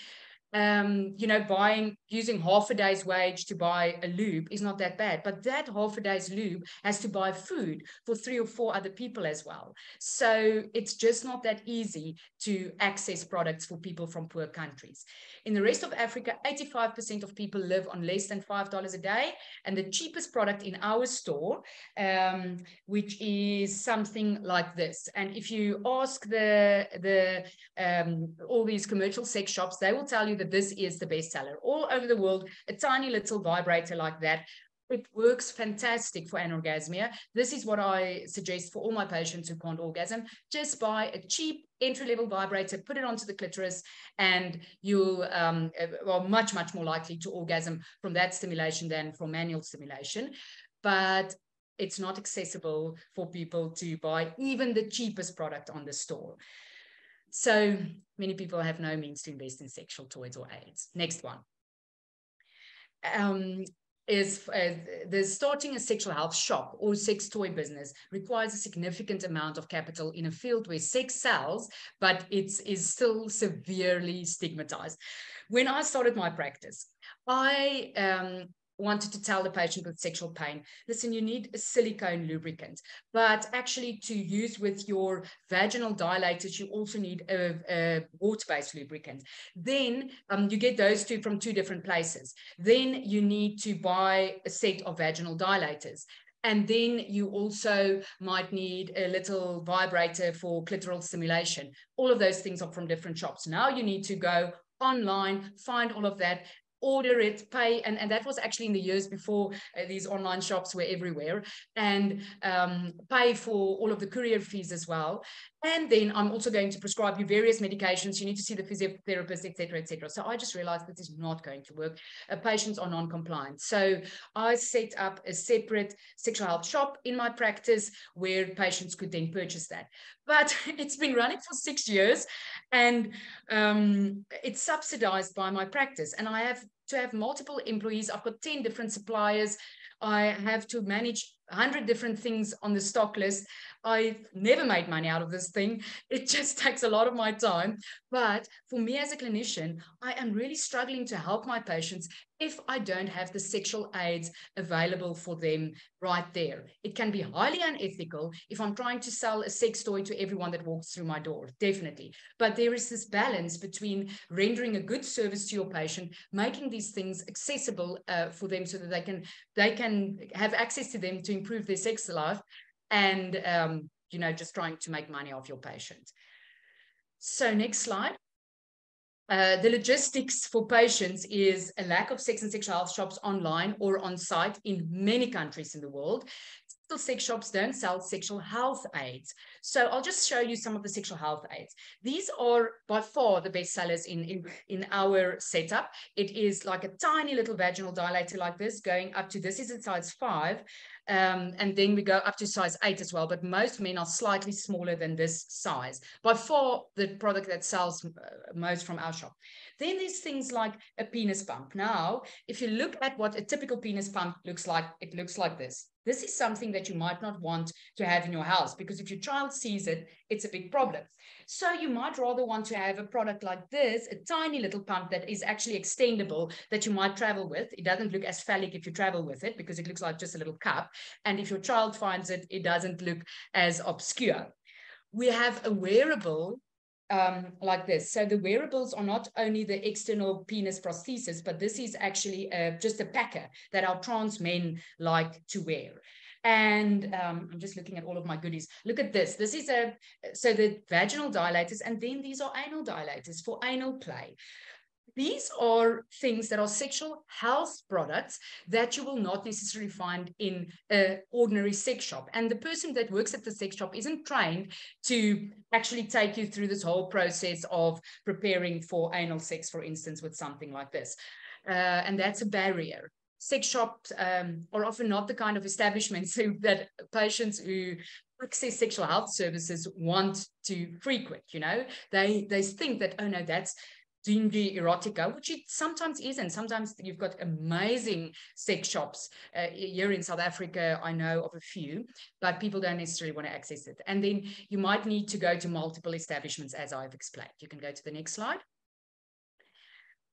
um, you know, buying using half a day's wage to buy a lube is not that bad. But that half a day's lube has to buy food for three or four other people as well. So it's just not that easy to access products for people from poor countries. In the rest of Africa, 85% of people live on less than $5 a day. And the cheapest product in our store, um, which is something like this. And if you ask the, the um, all these commercial sex shops, they will tell you that this is the best seller all over the world. A tiny little vibrator like that. It works fantastic for anorgasmia. This is what I suggest for all my patients who can't orgasm. Just buy a cheap entry level vibrator, put it onto the clitoris, and you'll um, are much, much more likely to orgasm from that stimulation than from manual stimulation. But it's not accessible for people to buy even the cheapest product on the store. So many people have no means to invest in sexual toys or aids. Next one. Um, is uh, the starting a sexual health shop or sex toy business requires a significant amount of capital in a field where sex sells, but it is still severely stigmatized. When I started my practice, I um, wanted to tell the patient with sexual pain, listen, you need a silicone lubricant, but actually to use with your vaginal dilators, you also need a, a water-based lubricant. Then um, you get those two from two different places. Then you need to buy a set of vaginal dilators. And then you also might need a little vibrator for clitoral stimulation. All of those things are from different shops. Now you need to go online, find all of that, order it, pay, and, and that was actually in the years before uh, these online shops were everywhere, and um, pay for all of the courier fees as well. And then I'm also going to prescribe you various medications. You need to see the physiotherapist, etc., etc. So I just realized this is not going to work. Uh, patients are non-compliant. So I set up a separate sexual health shop in my practice where patients could then purchase that. But <laughs> it's been running for six years, and um, it's subsidized by my practice. And I have to have multiple employees. I've got 10 different suppliers. I have to manage 100 different things on the stock list. I never made money out of this thing. It just <laughs> takes a lot of my time. But for me as a clinician, I am really struggling to help my patients if I don't have the sexual aids available for them right there. It can be highly unethical if I'm trying to sell a sex toy to everyone that walks through my door, definitely. But there is this balance between rendering a good service to your patient, making these things accessible uh, for them so that they can they can have access to them to improve their sex life and um, you know just trying to make money off your patient. So next slide. Uh, the logistics for patients is a lack of sex and sexual health shops online or on site in many countries in the world. Still, sex shops don't sell sexual health aids. So I'll just show you some of the sexual health aids. These are by far the best sellers in, in, in our setup. It is like a tiny little vaginal dilator like this going up to, this is a size five. Um, and then we go up to size eight as well, but most men are slightly smaller than this size. By far, the product that sells uh, most from our shop. Then there's things like a penis pump. Now, if you look at what a typical penis pump looks like, it looks like this. This is something that you might not want to have in your house because if your child sees it, it's a big problem. So you might rather want to have a product like this, a tiny little pump that is actually extendable that you might travel with. It doesn't look as phallic if you travel with it because it looks like just a little cup. And if your child finds it, it doesn't look as obscure. We have a wearable um, like this. So the wearables are not only the external penis prosthesis, but this is actually a, just a packer that our trans men like to wear. And um, I'm just looking at all of my goodies. Look at this. This is a, so the vaginal dilators, and then these are anal dilators for anal play. These are things that are sexual health products that you will not necessarily find in an ordinary sex shop. And the person that works at the sex shop isn't trained to actually take you through this whole process of preparing for anal sex, for instance, with something like this. Uh, and that's a barrier sex shops um, are often not the kind of establishments <laughs> who, that patients who access sexual health services want to frequent you know they they think that oh no that's dingy erotica, which it sometimes isn't. Sometimes you've got amazing sex shops uh, here in South Africa. I know of a few, but people don't necessarily want to access it. And then you might need to go to multiple establishments, as I've explained. You can go to the next slide.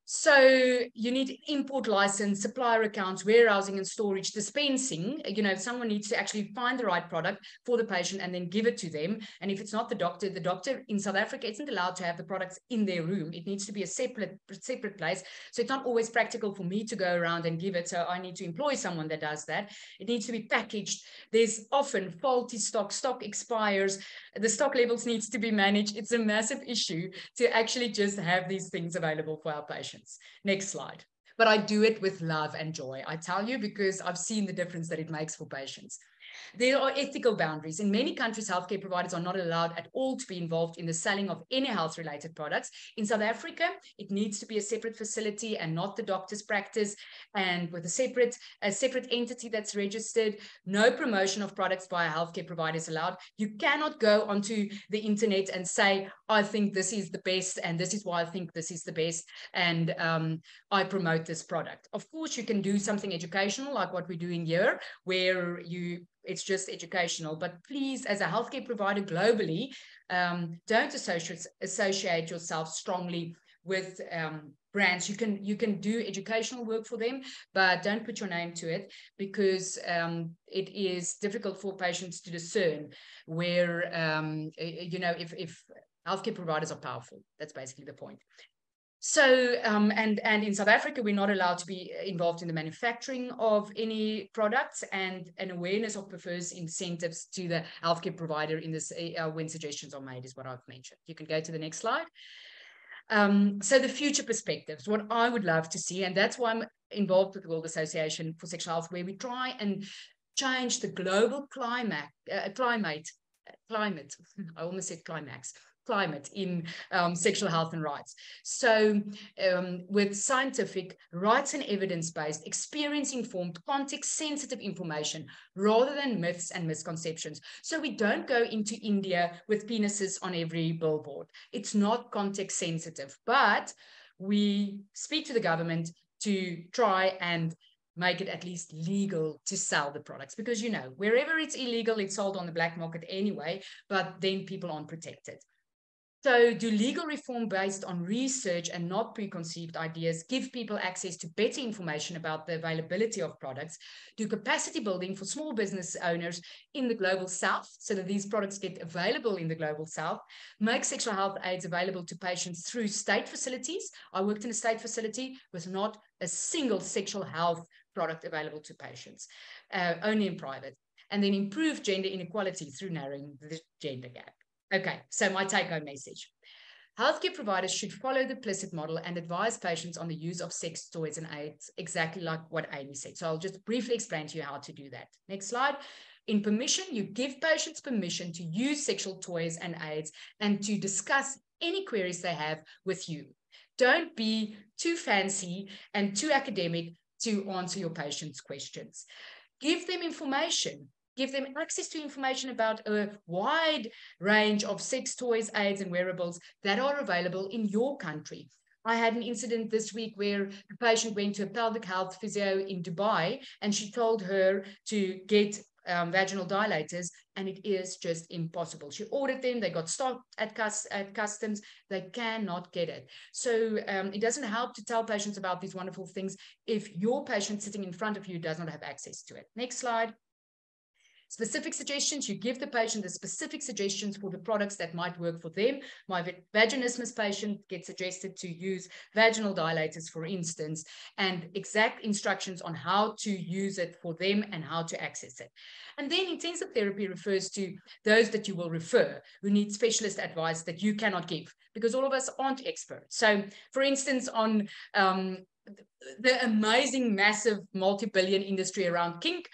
So you need import license, supplier accounts, warehousing and storage, dispensing. You know, someone needs to actually find the right product for the patient and then give it to them. And if it's not the doctor, the doctor in South Africa isn't allowed to have the products in their room. It needs to be a separate, separate place. So it's not always practical for me to go around and give it. So I need to employ someone that does that. It needs to be packaged. There's often faulty stock, stock expires. The stock levels needs to be managed. It's a massive issue to actually just have these things available for our patients patients. Next slide. But I do it with love and joy. I tell you because I've seen the difference that it makes for patients. There are ethical boundaries. In many countries, healthcare providers are not allowed at all to be involved in the selling of any health related products. In South Africa, it needs to be a separate facility and not the doctor's practice, and with a separate, a separate entity that's registered. No promotion of products by healthcare providers allowed. You cannot go onto the internet and say, I think this is the best, and this is why I think this is the best, and um, I promote this product. Of course, you can do something educational like what we're doing here, where you it's just educational. But please, as a healthcare provider globally, um, don't associate associate yourself strongly with um, brands. You can you can do educational work for them, but don't put your name to it because um, it is difficult for patients to discern where um, you know if if healthcare providers are powerful. That's basically the point. So, um, and, and in South Africa, we're not allowed to be involved in the manufacturing of any products and an awareness of prefers incentives to the healthcare provider in this uh, when suggestions are made is what I've mentioned. You can go to the next slide. Um, so the future perspectives, what I would love to see, and that's why I'm involved with the World Association for Sexual Health, where we try and change the global climate, uh, climate, climate, <laughs> I almost said climax, climate in um, sexual health and rights. So, um, with scientific, rights and evidence based, experience informed, context sensitive information rather than myths and misconceptions. So, we don't go into India with penises on every billboard. It's not context sensitive, but we speak to the government to try and make it at least legal to sell the products because you know wherever it's illegal it's sold on the black market anyway but then people aren't protected so, do legal reform based on research and not preconceived ideas give people access to better information about the availability of products? Do capacity building for small business owners in the global south so that these products get available in the global south? Make sexual health aids available to patients through state facilities. I worked in a state facility with not a single sexual health product available to patients, uh, only in private. And then improve gender inequality through narrowing the gender gap. Okay, so my take home message. Healthcare providers should follow the PLISSIT model and advise patients on the use of sex toys and aids, exactly like what Amy said. So I'll just briefly explain to you how to do that. Next slide. In permission, you give patients permission to use sexual toys and aids and to discuss any queries they have with you. Don't be too fancy and too academic to answer your patient's questions. Give them information give them access to information about a wide range of sex toys, aids, and wearables that are available in your country. I had an incident this week where a patient went to a pelvic health physio in Dubai and she told her to get um, vaginal dilators, and it is just impossible. She ordered them, they got stopped at, cus- at customs, they cannot get it. So um, it doesn't help to tell patients about these wonderful things if your patient sitting in front of you does not have access to it. Next slide. Specific suggestions, you give the patient the specific suggestions for the products that might work for them. My vaginismus patient gets suggested to use vaginal dilators, for instance, and exact instructions on how to use it for them and how to access it. And then intensive therapy refers to those that you will refer who need specialist advice that you cannot give because all of us aren't experts. So, for instance, on um, the amazing, massive, multi billion industry around kink,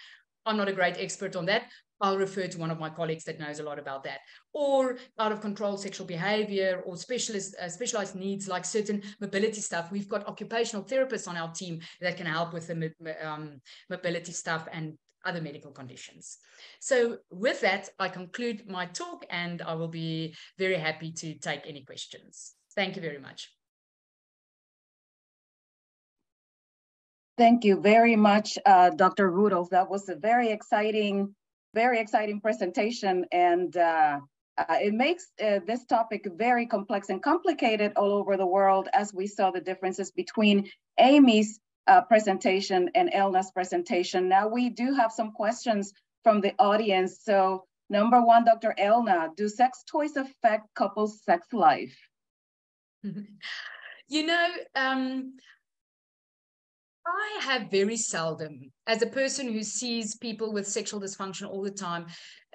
I'm not a great expert on that. I'll refer to one of my colleagues that knows a lot about that. Or out of control sexual behavior or specialist uh, specialized needs like certain mobility stuff. We've got occupational therapists on our team that can help with the um, mobility stuff and other medical conditions. So with that, I conclude my talk and I will be very happy to take any questions. Thank you very much. Thank you very much, uh, Dr. Rudolph. That was a very exciting, very exciting presentation. And uh, uh, it makes uh, this topic very complex and complicated all over the world as we saw the differences between Amy's uh, presentation and Elna's presentation. Now we do have some questions from the audience. So number one, Dr. Elna, do sex toys affect couples' sex life? <laughs> you know, um, I have very seldom, as a person who sees people with sexual dysfunction all the time,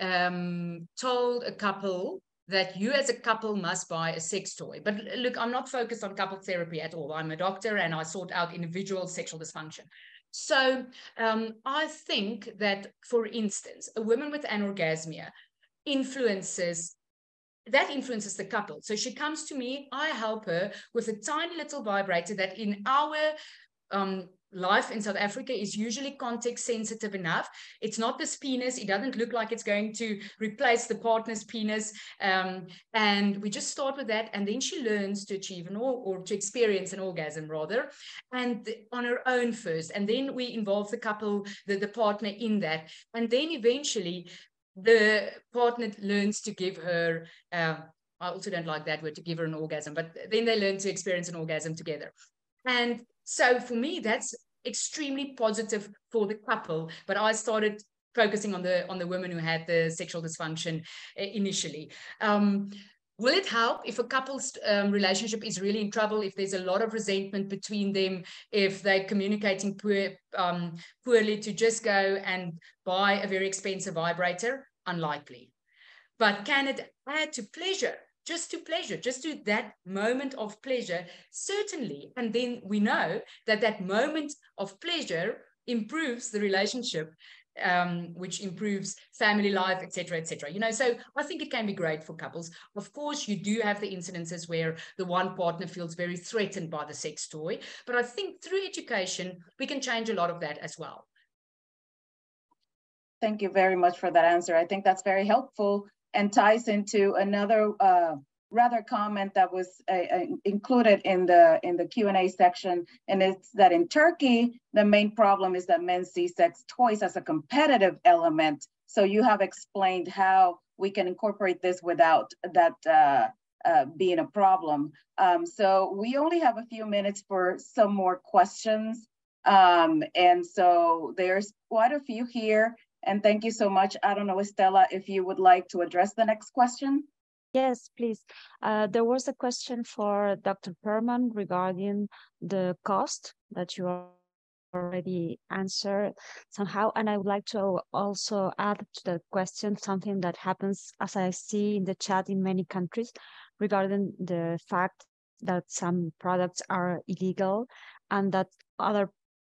um, told a couple that you as a couple must buy a sex toy. But look, I'm not focused on couple therapy at all. I'm a doctor and I sort out individual sexual dysfunction. So um, I think that, for instance, a woman with anorgasmia influences that influences the couple. So she comes to me, I help her with a tiny little vibrator that in our um, life in South Africa is usually context sensitive enough. It's not this penis. It doesn't look like it's going to replace the partner's penis. Um, and we just start with that. And then she learns to achieve an or, or to experience an orgasm rather, and on her own first. And then we involve the couple, the, the partner in that. And then eventually the partner learns to give her, uh, I also don't like that word to give her an orgasm, but then they learn to experience an orgasm together. And so for me, that's extremely positive for the couple. But I started focusing on the on the women who had the sexual dysfunction uh, initially. Um, will it help if a couple's um, relationship is really in trouble, if there's a lot of resentment between them, if they're communicating poor, um, poorly, to just go and buy a very expensive vibrator? Unlikely. But can it add to pleasure? Just to pleasure, just to that moment of pleasure, certainly. And then we know that that moment of pleasure improves the relationship, um, which improves family life, etc., etc. You know, so I think it can be great for couples. Of course, you do have the incidences where the one partner feels very threatened by the sex toy, but I think through education we can change a lot of that as well. Thank you very much for that answer. I think that's very helpful and ties into another uh, rather comment that was uh, uh included in the in the Q&A section, and it's that in Turkey, the main problem is that men see sex toys as a competitive element. So you have explained how we can incorporate this without that uh, uh, being a problem. Um, so we only have a few minutes for some more questions. Um, and so there's quite a few here. And thank you so much. I don't know, Estela, if you would like to address the next question. Yes, please. Uh, there was a question for Dr. Pearlman regarding the cost that you already answered somehow. And I would like to also add to the question something that happens as I see in the chat in many countries regarding the fact that some products are illegal and that other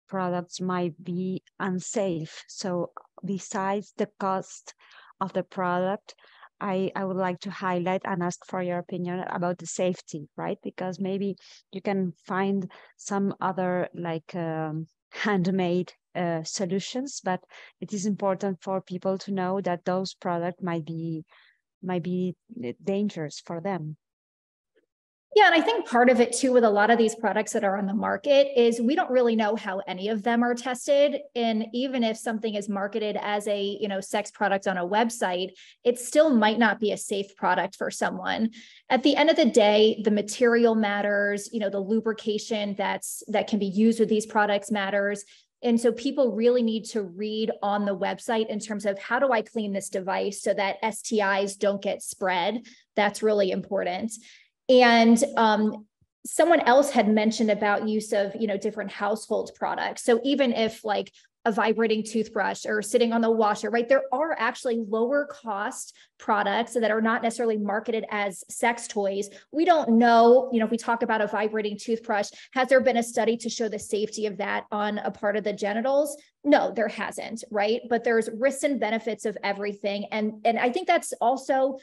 products might be unsafe. So besides the cost of the product, I, I would like to highlight and ask for your opinion about the safety, right? Because maybe you can find some other like um, <laughs> handmade uh, solutions, but it is important for people to know that those products might be might be uh, dangerous for them. Yeah, and I think part of it too with a lot of these products that are on the market is we don't really know how any of them are tested. And even if something is marketed as a, you know, sex product on a website, it still might not be a safe product for someone. At the end of the day, the material matters, you know, the lubrication that's that can be used with these products matters. And so people really need to read on the website in terms of how do I clean this device so that STIs don't get spread. That's really important. And um, someone else had mentioned about use of you know different household products. So even if like a vibrating toothbrush or sitting on the washer right there are actually lower cost products that are not necessarily marketed as sex toys. We don't know you know if we talk about a vibrating toothbrush has there been a study to show the safety of that on a part of the genitals? No there hasn't right? But there's risks and benefits of everything. And and i think that's also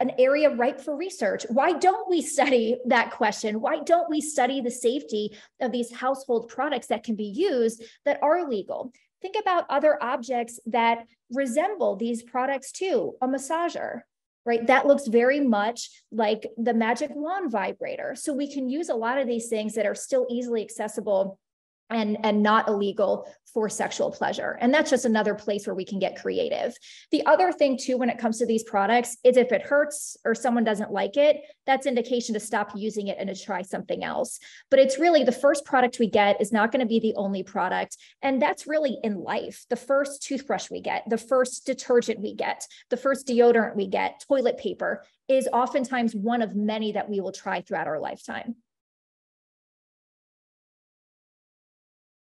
an area ripe for research. Why don't we study that question? Why don't we study the safety of these household products that can be used that are legal? Think about other objects that resemble these products too. A massager, right? That looks very much like the magic wand vibrator. So we can use a lot of these things that are still easily accessible and and not illegal for sexual pleasure. And that's just another place where we can get creative. The other thing too when it comes to these products is if it hurts or someone doesn't like it that's indication to stop using it and to try something else. But it's really the first product we get is not going to be the only product. And that's really in life. The first toothbrush we get the first detergent we get the first deodorant we get toilet paper is oftentimes one of many that we will try throughout our lifetime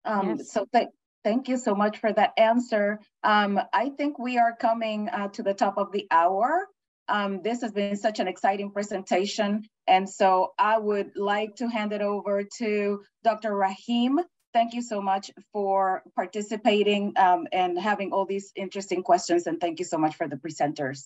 Um, yes. So th thank you so much for that answer. Um, I think we are coming uh, to the top of the hour. Um, this has been such an exciting presentation. And so I would like to hand it over to Dr. Raheem. Thank you so much for participating um, and having all these interesting questions. And thank you so much for the presenters.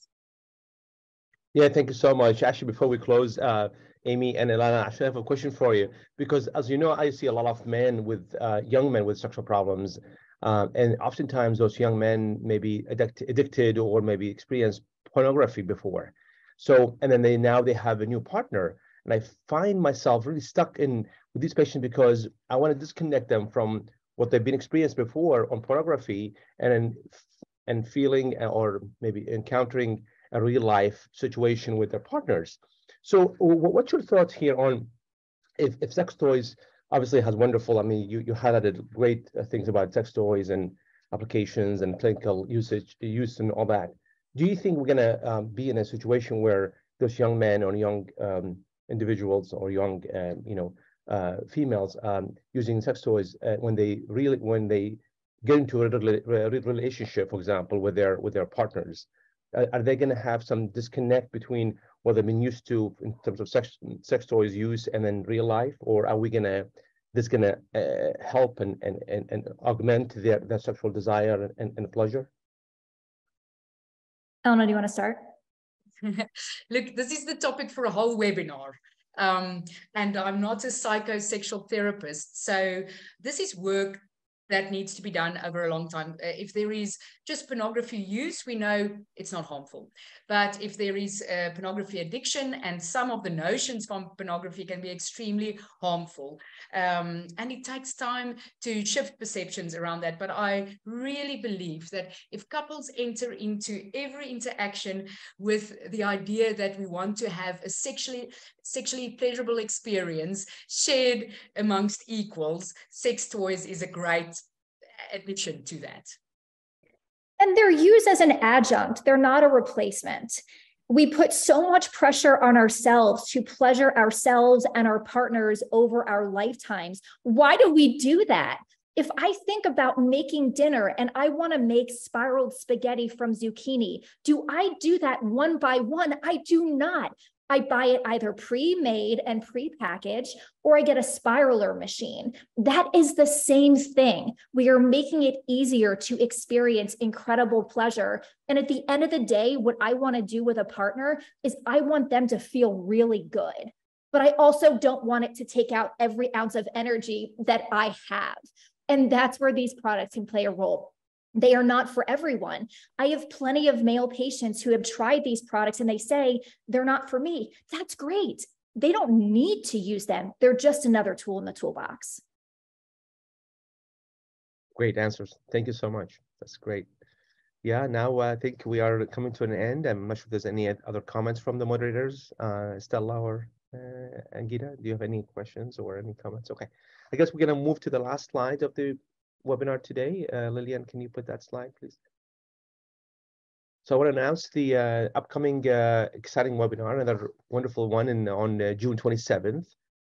Yeah, thank you so much. Actually, before we close, uh, Amy and Elna, I actually have a question for you because, as you know, I see a lot of men with uh, young men with sexual problems, uh, and oftentimes those young men may be addict addicted or maybe experienced pornography before. So, and then they now they have a new partner, and I find myself really stuck in with these patients because I want to disconnect them from what they've been experienced before on pornography, and and feeling or maybe encountering a real life situation with their partners. So what's your thoughts here on if, if sex toys obviously has wonderful, I mean, you, you highlighted great uh, things about sex toys and applications and clinical usage, use and all that. Do you think we're gonna um, be in a situation where those young men or young um, individuals or young, uh, you know, uh, females um, using sex toys uh, when they really, when they get into a relationship, for example, with their with their partners, uh, are they going to have some disconnect between what they've been used to in terms of sex sex toys use and then real life, or are we gonna this gonna uh, help and, and and and augment their their sexual desire and, and pleasure? Elna, do you want to start? <laughs> Look, this is the topic for a whole webinar. Um, and I'm not a psychosexual therapist. So this is work that needs to be done over a long time. Uh, if there is just pornography use, we know it's not harmful. But if there is uh, pornography addiction and some of the notions from pornography can be extremely harmful. Um, and it takes time to shift perceptions around that. But I really believe that if couples enter into every interaction with the idea that we want to have a sexually sexually pleasurable experience shared amongst equals, sex toys is a great addition to that. And they're used as an adjunct, they're not a replacement. We put so much pressure on ourselves to pleasure ourselves and our partners over our lifetimes. Why do we do that? If I think about making dinner and I want to make spiraled spaghetti from zucchini, do I do that one by one? I do not. I buy it either pre made and pre packaged, or I get a spiraler machine. That is the same thing. We are making it easier to experience incredible pleasure. And at the end of the day, what I want to do with a partner is I want them to feel really good. But I also don't want it to take out every ounce of energy that I have. And that's where these products can play a role they are not for everyone. I have plenty of male patients who have tried these products and they say they're not for me. That's great. they don't need to use them. They're just another tool in the toolbox. Great answers. Thank you so much. That's great. Yeah, now I think we are coming to an end. I'm not sure if there's any other comments from the moderators, uh, Stella or uh, Angita. Do you have any questions or any comments? Okay, I guess we're gonna move to the last slide of the webinar today. Uh, Lillian, can you put that slide, please? So I want to announce the uh, upcoming uh, exciting webinar, another wonderful one in, on uh, June 27th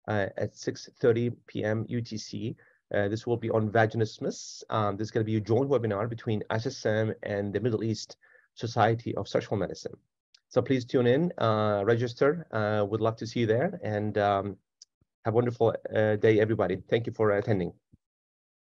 uh, at 6.30 p.m. UTC. Uh, this will be on vaginismus. Um, this is going to be a joint webinar between ISSM and the Middle East Society of Sexual Medicine. So please tune in, uh, register. would love to see you there and um, have a wonderful day, everybody. Thank you for attending.